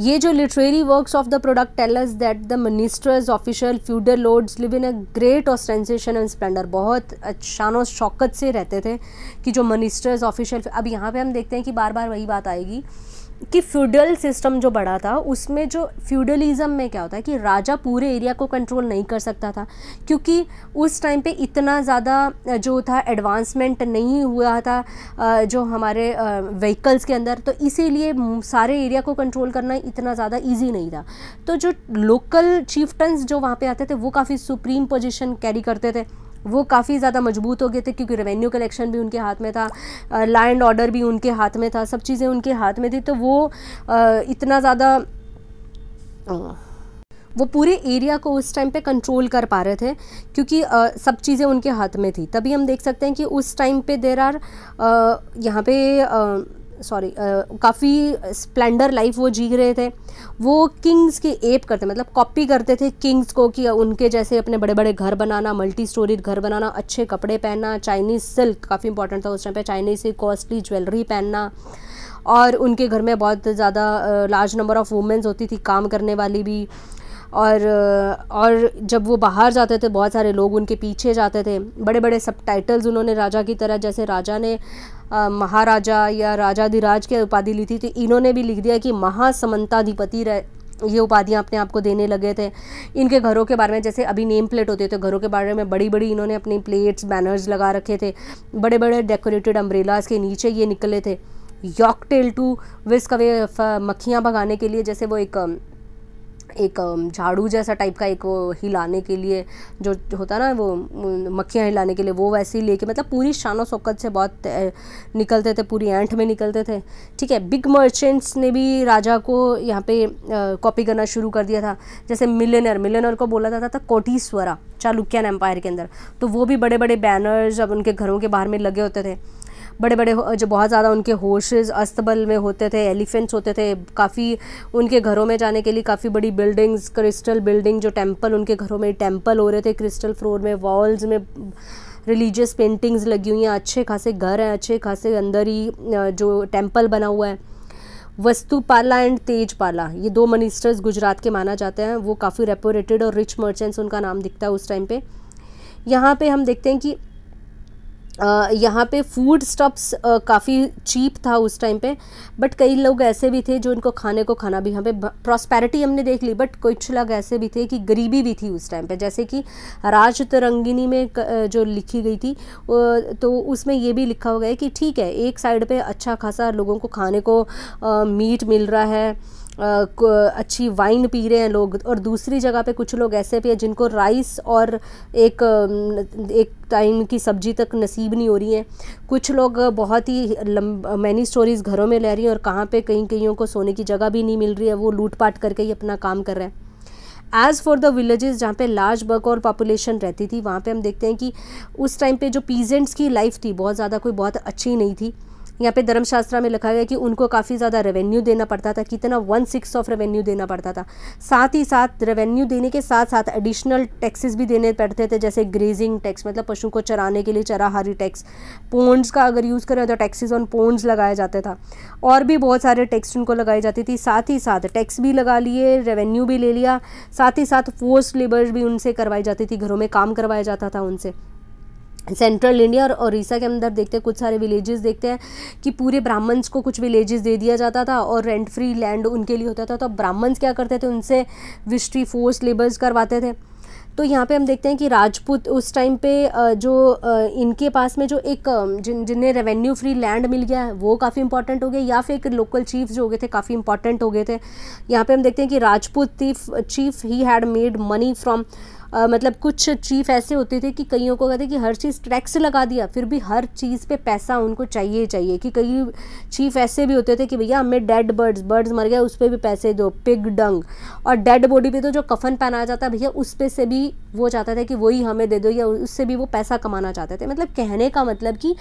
ये जो literary works of the product tailors that the ministers official feudal lords live in a great ostentation and splendour बहुत शान शौकत से रहते थे कि जो मिनिस्टर्स ऑफिशियल अब यहाँ पे हम देखते हैं कि बार बार वही बात आएगी। कि फ्यूडल सिस्टम जो बड़ा था, उसमें जो फ्यूडलिज्म में क्या होता है कि राजा पूरे एरिया को कंट्रोल नहीं कर सकता था। क्योंकि उस टाइम पे इतना ज़्यादा जो था एडवांसमेंट नहीं हुआ था जो हमारे व्हीकल्स के अंदर तो इसीलिए सारे एरिया को कंट्रोल करना इतना ज़्यादा ईजी नहीं था। तो जो लोकल चीफ्टन्स जो वहाँ पर आते थे, वो काफ़ी सुप्रीम पोजिशन कैरी करते थे। वो काफ़ी ज़्यादा मज़बूत हो गए थे क्योंकि रेवेन्यू कलेक्शन भी उनके हाथ में था लैंड ऑर्डर भी उनके हाथ में था सब चीज़ें उनके हाथ में थी तो वो इतना ज़्यादा वो पूरे एरिया को उस टाइम पे कंट्रोल कर पा रहे थे क्योंकि आ, सब चीज़ें उनके हाथ में थी। तभी हम देख सकते हैं कि उस टाइम पे देर आर यहाँ पे सॉरी काफ़ी स्प्लेंडर लाइफ वो जी रहे थे। वो किंग्स की एप करते मतलब कॉपी करते थे किंग्स को कि उनके जैसे अपने बड़े बड़े घर बनाना मल्टी स्टोरीड घर बनाना, अच्छे कपड़े पहनना, चाइनीज़ सिल्क काफ़ी इंपॉर्टेंट था उस टाइम पे, चाइनीज़ से कॉस्टली ज्वेलरी पहनना। और उनके घर में बहुत ज़्यादा लार्ज नंबर ऑफ़ वुमेंस होती थी, काम करने वाली भी। और और जब वो बाहर जाते थे, बहुत सारे लोग उनके पीछे जाते थे। बड़े बड़े सब टाइटल्स उन्होंने राजा की तरह, जैसे राजा ने महाराजा या राजाधिराज के उपाधि ली थी तो इन्होंने भी लिख दिया कि महासमंताधिपति रह, ये उपाधियाँ अपने आप को देने लगे थे। इनके घरों के बारे में जैसे अभी नेम प्लेट होते थे घरों के बारे में बड़ी बड़ी इन्होंने अपनी प्लेट्स बैनर्स लगा रखे थे। बड़े बड़े डेकोरेटेड अम्ब्रेलाज के नीचे ये निकले थे। यॉकटेल टू विस्क अवे मक्खियाँ भगाने के लिए जैसे वो एक एक झाड़ू जैसा टाइप का एक हिलाने के लिए, जो होता ना वो मक्खियाँ हिलाने के लिए, वो वैसे ही लेके मतलब पूरी शानो शौकत से बहुत निकलते थे, पूरी एंट में निकलते थे। ठीक है बिग मर्चेंट्स ने भी राजा को यहाँ पे कॉपी करना शुरू कर दिया था। जैसे मिलेनर मिलेनर को बोला जाता था कोटीश्वरा, चालुक्यन एम्पायर के अंदर। तो वो भी बड़े बड़े बैनर्स अब उनके घरों के बाहर में लगे होते थे। बड़े बड़े जो बहुत ज़्यादा उनके होशेज अस्तबल में होते थे, एलिफेंट्स होते थे, काफ़ी उनके घरों में जाने के लिए काफ़ी बड़ी बिल्डिंग्स, क्रिस्टल बिल्डिंग जो टेंपल उनके घरों में टेंपल हो रहे थे, क्रिस्टल फ्लोर में, वॉल्स में, रिलीजियस पेंटिंग्स लगी हुई हैं, अच्छे खासे घर हैं, अच्छे खासे अंदर ही जो टेंपल बना हुआ है। वस्तुपाला एंड तेजपाला ये दो मिनिस्टर्स गुजरात के माना जाते हैं, वो काफ़ी रेपोरेटेड और रिच मर्चेंट्स उनका नाम दिखता है उस टाइम पे। यहाँ पे हम देखते हैं कि यहाँ पे फ़ूड स्टॉप्स काफ़ी चीप था उस टाइम पे बट कई लोग ऐसे भी थे जो इनको खाने को खाना भी, यहाँ पे प्रॉस्पेरिटी हमने देख ली बट कुछ लोग ऐसे भी थे कि गरीबी भी थी उस टाइम पे, जैसे कि राज तरंगिनी में जो लिखी गई थी तो उसमें ये भी लिखा हुआ है कि ठीक है, एक साइड पे अच्छा खासा लोगों को खाने को मीट मिल रहा है अच्छी वाइन पी रहे हैं लोग। और दूसरी जगह पे कुछ लोग ऐसे भी हैं जिनको राइस और एक एक टाइम की सब्ज़ी तक नसीब नहीं हो रही है। कुछ लोग बहुत ही मैनी स्टोरीज़ घरों में ले रही हैं और कहाँ पे कहीं कहीं को सोने की जगह भी नहीं मिल रही है। वो लूट पाट करके ही अपना काम कर रहे हैं। एज़ फॉर द विलेजेस जहाँ पे लार्ज बर्क और पॉपुलेशन रहती थी, वहाँ पे हम देखते हैं कि उस टाइम पे जो पीजेंट्स की लाइफ थी, बहुत ज़्यादा कोई बहुत अच्छी नहीं थी। यहाँ पे धर्मशास्त्रा में लिखा गया कि उनको काफ़ी ज़्यादा रेवेन्यू देना पड़ता था, कितना वन सिक्स ऑफ़ रेवेन्यू देना पड़ता था। साथ ही साथ रेवेन्यू देने के साथ साथ एडिशनल टैक्सेस भी देने पड़ते थे, जैसे ग्रेजिंग टैक्स मतलब पशु को चराने के लिए चराहारी टैक्स पोन्ड्स का अगर यूज़ करें तो टैक्सेस ऑन पोन्ड्स लगाया जाता था। और भी बहुत सारे टैक्स उनको लगाई जाती थी। साथ ही साथ टैक्स भी लगा लिए रेवेन्यू भी ले लिया। साथ ही साथ फोर्स लेबर भी उनसे करवाई जाती थी, घरों में काम करवाया जाता था उनसे। सेंट्रल इंडिया और उड़ीसा के अंदर देखते हैं, कुछ सारे विलेजेस देखते हैं कि पूरे ब्राह्मण्स को कुछ विलेजेस दे दिया जाता था और रेंट फ्री लैंड उनके लिए होता था। तो ब्राह्मण्स क्या करते थे? उनसे विस्ट्री फोर्स लेबर्स करवाते थे। तो यहाँ पे हम देखते हैं कि राजपूत उस टाइम पे जो इनके पास में जो एक जिन, जिन्हें रेवेन्यू फ्री लैंड मिल गया है, वो काफ़ी इंपॉर्टेंट हो गया या फिर एक लोकल चीफ जो हो गए थे, काफ़ी इंपॉर्टेंट हो गए थे। यहाँ पे हम देखते हैं कि Rajput chief he had made money from मतलब कुछ चीफ ऐसे होते थे कि कईयों को कहते कि हर चीज़ टैक्स लगा दिया, फिर भी हर चीज़ पे पैसा उनको चाहिए चाहिए। कि कई चीफ ऐसे भी होते थे कि भैया हमें डेड बर्ड्स बर्ड्स मर गया उस पर भी पैसे दो, पिग डंग। और डेड बॉडी पे तो जो कफन पहनाया जाता है, भैया उस पर से भी वो चाहता था कि वही हमें दे दो या उससे भी वो पैसा कमाना चाहते थे। मतलब कहने का मतलब कि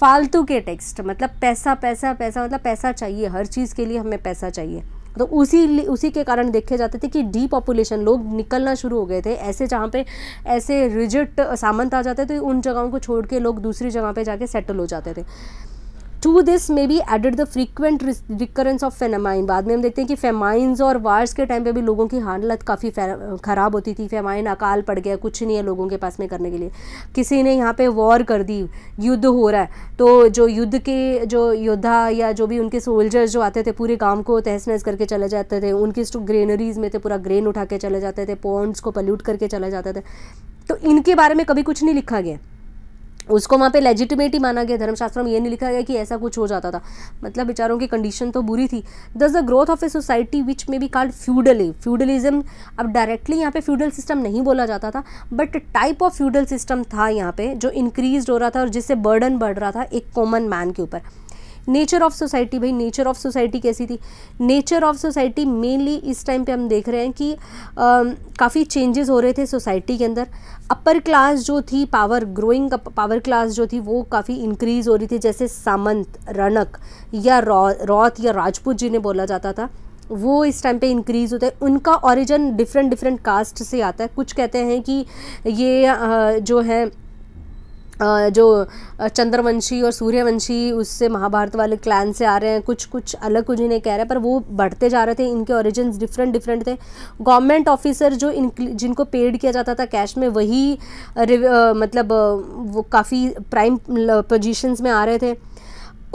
फालतू के टेक्स्ट मतलब पैसा पैसा पैसा मतलब पैसा चाहिए, हर चीज़ के लिए हमें पैसा चाहिए। तो उसी उसी के कारण देखे जाते थे कि डी पॉपुलेशन लोग निकलना शुरू हो गए थे। ऐसे जहाँ पे, ऐसे रिजिट सामंत आ जाते थे तो उन जगहों को छोड़ के लोग दूसरी जगह पे जाके सेटल हो जाते थे। To this may be added the frequent recurrence of famine बाद में हम देखते हैं कि फेमाइंस और वार्स के टाइम पे भी लोगों की हालत काफ़ी ख़राब होती थी। फेमाइन अकाल पड़ गया, कुछ नहीं है लोगों के पास में करने के लिए। किसी ने यहाँ पे वॉर कर दी, युद्ध हो रहा है। तो जो युद्ध के, जो योद्धा या जो भी उनके सोल्जर्स जो आते थे, पूरे गाँव को तहस नहस करके चले जाते थे। उनकी ग्रेनरीज में थे, पूरा ग्रेन उठा के चले जाते थे पॉन्ड्स को पल्यूट करके चले जाते थे। तो इनके बारे में कभी कुछ नहीं लिखा गया। उसको वहाँ पे लेजिटिमेट ही माना गया, धर्मशास्त्र में ये नहीं लिखा गया कि ऐसा कुछ हो जाता था। मतलब बेचारों की कंडीशन तो बुरी थी। Thus the growth of a society which may be called feudal feudalism अब डायरेक्टली यहाँ पे फ्यूडल सिस्टम नहीं बोला जाता था but type of feudal system था यहाँ पे जो इंक्रीज हो रहा था और जिससे बर्डन बढ़ रहा था एक कॉमन मैन के ऊपर। नेचर ऑफ़ सोसाइटी, भाई, नेचर ऑफ़ सोसाइटी कैसी थी? नेचर ऑफ़ सोसाइटी मेनली इस टाइम पे हम देख रहे हैं कि काफ़ी चेंजेस हो रहे थे सोसाइटी के अंदर। अपर क्लास जो थी पावर ग्रोइंग पावर क्लास जो थी, वो काफ़ी इंक्रीज हो रही थी। जैसे सामंत रणक या रौत या राजपूत जिन्हें बोला जाता था, वो इस टाइम पे इंक्रीज होता है। उनका ओरिजिन डिफरेंट डिफरेंट कास्ट से आता है। कुछ कहते हैं कि ये जो है जो चंद्रवंशी और सूर्यवंशी उससे महाभारत वाले क्लैन से आ रहे हैं, कुछ कुछ अलग कुछ इन्हें कह रहे हैं, पर वो बढ़ते जा रहे थे, इनके ओरिजिन डिफरेंट डिफरेंट थे। गवर्नमेंट ऑफिसर जो इन जिनको पेड किया जाता था कैश में, वही मतलब वो काफ़ी प्राइम पोजीशंस में आ रहे थे।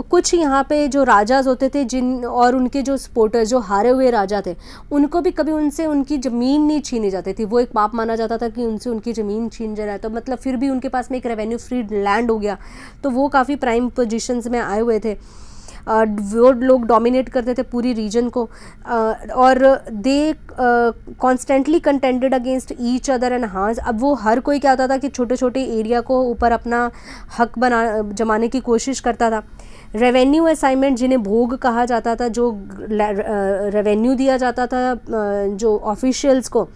कुछ यहाँ पे जो राजाज होते थे, जिन और उनके जो सपोर्टर जो हारे हुए राजा थे, उनको भी कभी उनसे उनकी ज़मीन नहीं छीनी जाती थी। वो एक पाप माना जाता था कि उनसे उनकी ज़मीन छीन जा रहा है। तो मतलब फिर भी उनके पास में एक रेवेन्यू फ्री लैंड हो गया। तो वो काफ़ी प्राइम पोजिशंस में आए हुए थे। वो लोग डोमिनेट करते थे पूरी रीजन को। और they constantly contended against each other and hence अब वो हर कोई क्या होता था कि छोटे छोटे एरिया को ऊपर अपना हक बना, जमाने की कोशिश करता था। रेवेन्यू असाइनमेंट जिन्हें भोग कहा जाता था जो रेवेन्यू दिया जाता था जो ऑफिशियल्स को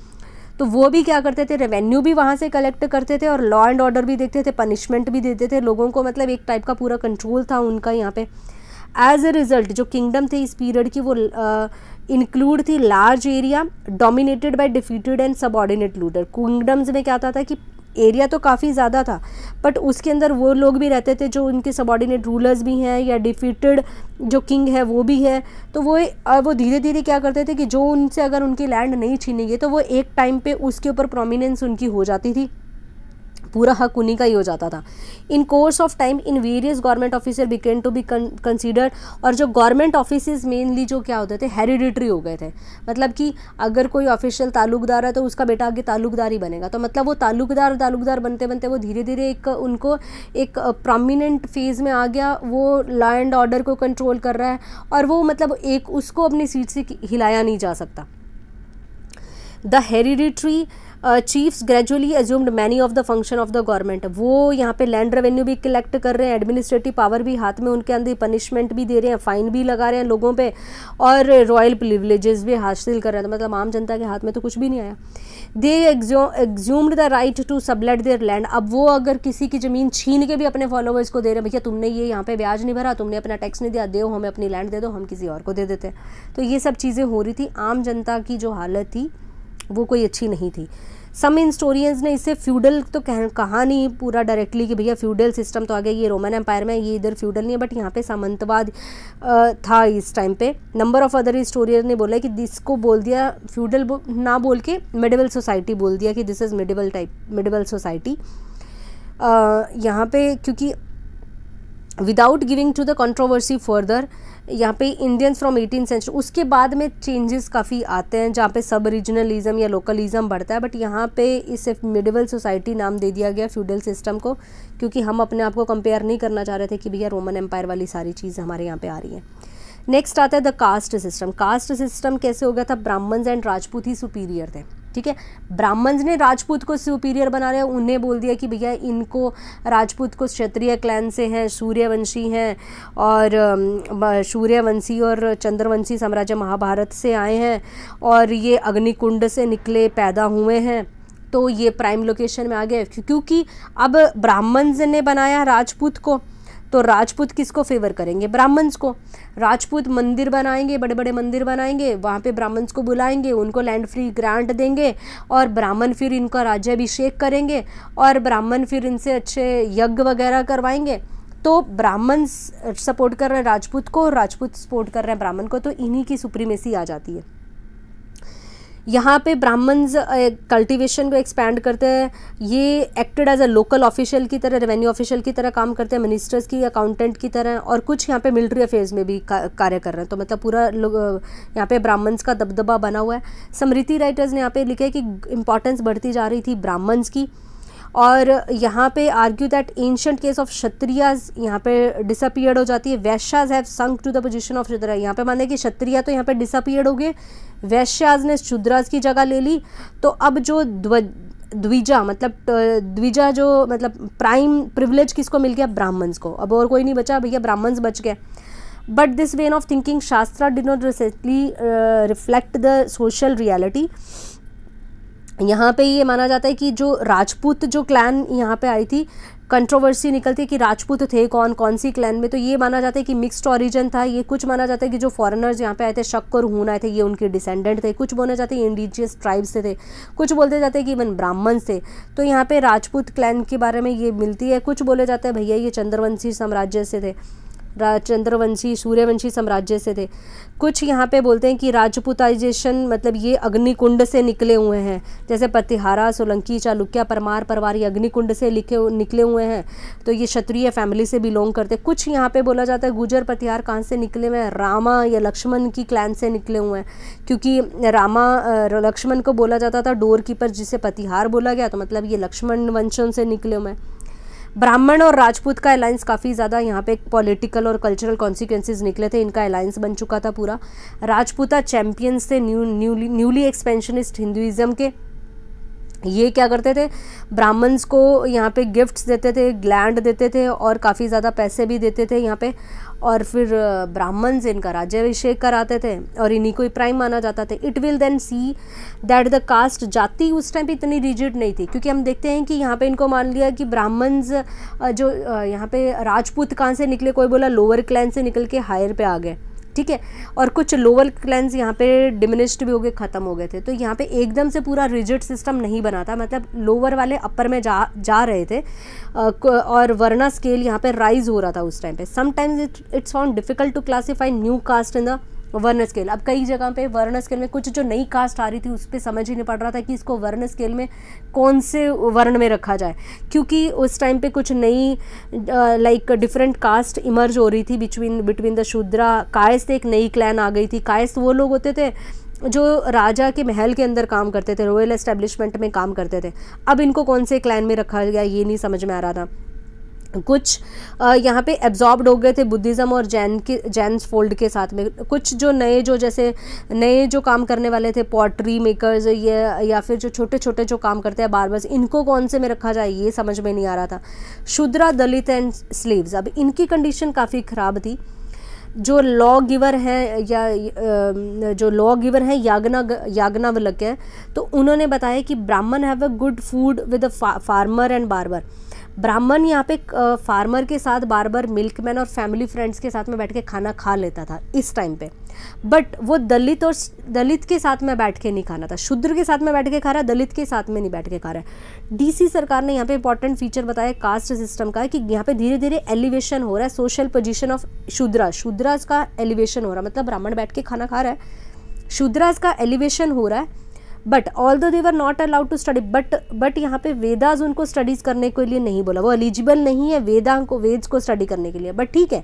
तो वो भी क्या करते थे? रेवेन्यू भी वहाँ से कलेक्ट करते थे और लॉ एंड ऑर्डर भी देखते थे पनिशमेंट भी देते थे। लोगों को मतलब एक टाइप का पूरा कंट्रोल था उनका यहाँ पे। एज अ रिज़ल्ट जो किंगडम थे इस पीरियड की वो इंक्लूड uh, थी large area dominated by defeated and subordinate लूडर kingdoms में क्या होता था कि एरिया तो काफ़ी ज़्यादा था बट उसके अंदर वो लोग भी रहते थे जो उनके सबॉर्डिनेट रूलर्स भी हैं या डिफीटेड जो किंग है वो भी है। तो वो वो धीरे धीरे क्या करते थे कि जो उनसे अगर उनकी लैंड नहीं छीनेंगे तो वो एक टाइम पे उसके ऊपर प्रोमिनेंस उनकी हो जाती थी। पूरा हक उन्हीं का ही हो जाता था। In course of time in various government officer began to be considered और जो गवर्नमेंट ऑफ़िस मेनली जो क्या होते थे हेरिडिटरी हो गए थे। मतलब कि अगर कोई ऑफिशियल ताल्लुकदार है तो उसका बेटा आगे ताल्लुकदार ही बनेगा। तो मतलब वो ताल्लुकदार ताल्लुकदार बनते बनते वो धीरे धीरे एक उनको एक प्रोमिनेंट फ़ेज़ में आ गया। वो लॉ एंड ऑर्डर को कंट्रोल कर रहा है और वो मतलब एक उसको अपनी सीट से हिलाया नहीं जा सकता। The hereditary chiefs gradually assumed many of the function of the government वो यहाँ पे लैंड रेवेन्यू भी कलेक्ट कर रहे हैं एडमिनिस्ट्रेटिव पावर भी हाथ में उनके अंदर पनिशमेंट भी दे रहे हैं फाइन भी लगा रहे हैं लोगों पे और रॉयल प्रिविलेजेस भी हासिल कर रहे हैं। तो मतलब आम जनता के हाथ में तो कुछ भी नहीं आया। They assumed the right to sublet their land अब वो अगर किसी की ज़मीन छीन के भी अपने फॉलोवर्स को दे रहे हैं, भैया, तुमने ये यहाँ पे ब्याज नहीं भरा, तुमने अपना टैक्स नहीं दिया, दो, हमें अपनी लैंड दे दो, हम किसी और को दे देते हैं। तो ये सब चीज़ें हो रही थी। आम जनता की जो हालत थी वो कोई अच्छी नहीं थी। सम हिस्टोरियंस ने इसे फ्यूडल तो कह कहा नहीं पूरा डायरेक्टली कि भैया फ्यूडल सिस्टम तो आ गया ये रोमन एम्पायर में ये इधर फ्यूडल नहीं है बट यहाँ पे सामंतवाद था इस टाइम पे। नंबर ऑफ़ अदर हिस्टोरियन ने बोला कि जिसको बोल दिया फ्यूडल बो, ना बोल के मिडिवल सोसाइटी बोल दिया कि this is medieval type medieval society यहाँ पे क्योंकि without giving to the controversy further यहाँ पे इंडियंस फ्रॉम एटीन सेंचुरी उसके बाद में चेंजेस काफ़ी आते हैं, जहाँ पे सब रीजनलिज्म या लोकलिज्म बढ़ता है बट यहाँ पे इसे मिडिवल सोसाइटी नाम दे दिया गया फ्यूडल सिस्टम को, क्योंकि हम अपने आप को कंपेयर नहीं करना चाह रहे थे कि भैया रोमन एम्पायर वाली सारी चीज़ हमारे यहाँ पे आ रही है। नेक्स्ट आता है the caste system caste system कैसे हो गया था? ब्राह्मण्स एंड राजपूत ही सुपीरियर थे। ठीक है? ब्राह्मण्स ने राजपूत को सुपीरियर बना रहे उन्हें बोल दिया कि भैया, इनको राजपूत को क्षत्रिय क्लैन से हैं, सूर्यवंशी हैं और सूर्यवंशी और चंद्रवंशी साम्राज्य महाभारत से आए हैं और ये अग्निकुंड से निकले, पैदा हुए हैं। तो ये प्राइम लोकेशन में आ गए। क्योंकि अब ब्राह्मण्स ने बनाया राजपूत को। तो राजपूत किसको फेवर करेंगे? ब्राह्मण्स को। राजपूत मंदिर बनाएँगे बड़े बड़े मंदिर बनाएँगे, वहाँ पे ब्राह्मण्स को बुलाएँगे, उनको लैंड फ्री ग्रांट देंगे और ब्राह्मण फिर इनका राज्याभिषेक करेंगे और ब्राह्मण फिर इनसे अच्छे यज्ञ वगैरह करवाएँगे। तो ब्राह्मण सपोर्ट कर रहे हैं राजपूत को और राजपूत सपोर्ट कर रहे हैं ब्राह्मण को तो इन्हीं की सुप्रीमेसी आ जाती है। यहाँ पे ब्राह्मण्स कल्टीवेशन को एक्सपैंड करते हैं। ये acted as a local official की तरह रेवेन्यू ऑफिशियल की तरह काम करते हैं मिनिस्टर्स की अकाउंटेंट की तरह। और कुछ यहाँ पे मिलिट्री अफेयर्स में भी का, कार्य कर रहे हैं। तो मतलब पूरा यहाँ पे ब्राह्मण्स का दबदबा बना हुआ है। समृति राइटर्स ने यहाँ पे लिखा है कि इंपॉर्टेंस बढ़ती जा रही थी ब्राह्मण्स की। और यहाँ पे argue that ancient case of Kshatriyas यहाँ पे डिसअपियर्ड हो जाती है। Vaishyas have sunk to the position of Kshatriya यहाँ पे माने कि क्षत्रिया तो यहाँ पे डिसअपियर्ड हो गए। वैश्याज ने शुद्राज की जगह ले ली। तो अब जो द्विजा मतलब द्विजा जो मतलब प्राइम प्रिविलेज किसको मिल गया? ब्राह्मण्स को। अब और कोई नहीं बचा। भैया ब्राह्मण्स बच गए। But this vein of thinking shastra denote not recently reflect the social reality यहाँ पे ये माना जाता है कि जो राजपूत जो क्लैन यहाँ पे आई थी कंट्रोवर्सी निकलती है कि राजपूत थे कौन कौन सी क्लैन में? तो ये माना जाता है कि मिक्सड ओरिजिन था। ये कुछ माना जाता है कि जो फॉरेनर्स यहाँ पे आए थे, शक और हून आए थे, ये उनके डिसेंडेंट थे। कुछ बोले जाते हैं इंडिजियस ट्राइब्स से थे। कुछ बोलते जाते हैं कि इवन ब्राह्मण थे। तो यहाँ पे राजपूत क्लैन के बारे में ये मिलती है। कुछ बोले जाते हैं, भैया, ये चंद्रवंशी साम्राज्य से थे। चंद्रवंशी, सूर्यवंशी साम्राज्य से थे। कुछ यहाँ पे बोलते हैं कि राजपूताइजेशन मतलब ये अग्निकुंड से निकले हुए हैं। जैसे पतिहारा सोलंकी, चालुक्या, परमार, परवारी अग्निकुंड से लिखे, निकले हुए हैं। तो ये क्षत्रिय फैमिली से बिलोंग करते। कुछ यहाँ पे बोला जाता है, गुजर पतिहार कहाँ से निकले हुए हैं? रामा या लक्ष्मण की क्लैन से निकले हुए हैं। क्योंकि रामा लक्ष्मण को बोला जाता था डोर कीपर जिसे पतिहार बोला गया तो मतलब ये लक्ष्मण वंशों से निकले हुए हैं। ब्राह्मण और राजपूत का अलायंस काफ़ी ज़्यादा यहाँ पे पॉलिटिकल और कल्चरल कॉन्सिक्वेंसेज निकले थे, इनका अलायंस बन चुका था पूरा। राजपूता चैम्पियंस थे new newly newly expansionist Hinduism के। ये क्या करते थे? ब्राह्मण्स को यहाँ पे गिफ्ट्स देते थे ग्लैंड देते थे और काफ़ी ज़्यादा पैसे भी देते थे यहाँ पे। और फिर ब्राह्मण्स इनका राज्याभिषेक कराते थे और इन्हीं को ही प्राइम माना जाता था। It will then see that the caste जाति उस टाइम पे इतनी रिजिड नहीं थी, क्योंकि हम देखते हैं कि यहाँ पे इनको मान लिया कि ब्राह्मण्स जो यहाँ पे राजपूत कहाँ से निकले, कोई बोला लोअर क्लैन से निकल के हायर पे आ गए। ठीक है? और कुछ लोअर क्लेंस यहाँ पे डिमिनिश्ड भी हो गए, ख़त्म हो गए थे। तो यहाँ पे एकदम से पूरा रिजिड सिस्टम नहीं बना था। मतलब लोअर वाले अपर में जा जा रहे थे। और वर्ना स्केल यहाँ पे राइज हो रहा था उस टाइम पे। Sometimes it it's found difficult to classify new caste in the varna scale अब कई जगह पे वर्ण स्केल में कुछ जो नई कास्ट आ रही थी, उस पर समझ ही नहीं पड़ रहा था कि इसको वर्ण स्केल में कौन से वर्ण में रखा जाए। क्योंकि उस टाइम पे कुछ नई लाइक डिफरेंट कास्ट इमर्ज हो रही थी between between the Shudra Kayasth एक नई क्लैन आ गई थी। कायस्त वो लोग होते थे जो राजा के महल के अंदर काम करते थे रॉयल एस्टेब्लिशमेंट में काम करते थे। अब इनको कौन से क्लैन में रखा गया, ये नहीं समझ में आ रहा था। कुछ यहाँ पे एब्जॉर्ब्ड हो गए थे बुद्धिज़्म और जैन के जैन फोल्ड के साथ में। कुछ जो नए जो जैसे, नए जो काम करने वाले थे पॉटरी मेकर्स ये, या फिर जो छोटे छोटे जो काम करते हैं बारबर्स इनको कौन से में रखा जाए ये समझ में नहीं आ रहा था। शुद्रा, दलित एंड स्लीव्स अब इनकी कंडीशन काफ़ी ख़राब थी। जो लॉ गिवर हैं, या जो लॉ गिवर हैं, यागना, यागनावलक है तो उन्होंने बताया कि Brahmin have a good food with a farmer and barber Brahmin यहाँ पे फार्मर के साथ बार बार मिल्कमैन और फैमिली फ्रेंड्स के साथ में बैठ के खाना खा लेता था इस टाइम पे। बट वो दलित और दलित के साथ में बैठ के नहीं खाना था। शूद्र के साथ में बैठ के खा रहा है, दलित के साथ में नहीं बैठ के खा रहा है। डीसी सरकार ने यहाँ पे इंपॉर्टेंट फीचर बताया कास्ट सिस्टम का कि यहाँ पे धीरे धीरे एलिवेशन हो रहा है social position of Shudra. Shudras का एलिवेशन हो रहा है मतलब ब्राह्मण बैठ के खाना खा रहा है। शूद्राज का एलिवेशन हो रहा है but although they were not allowed to study but but यहाँ पे वेदाज उनको स्टडीज़ करने के लिए नहीं बोला। वो एलिजिबल नहीं है वेदा को वेद्स को स्टडी करने के लिए। बट ठीक है,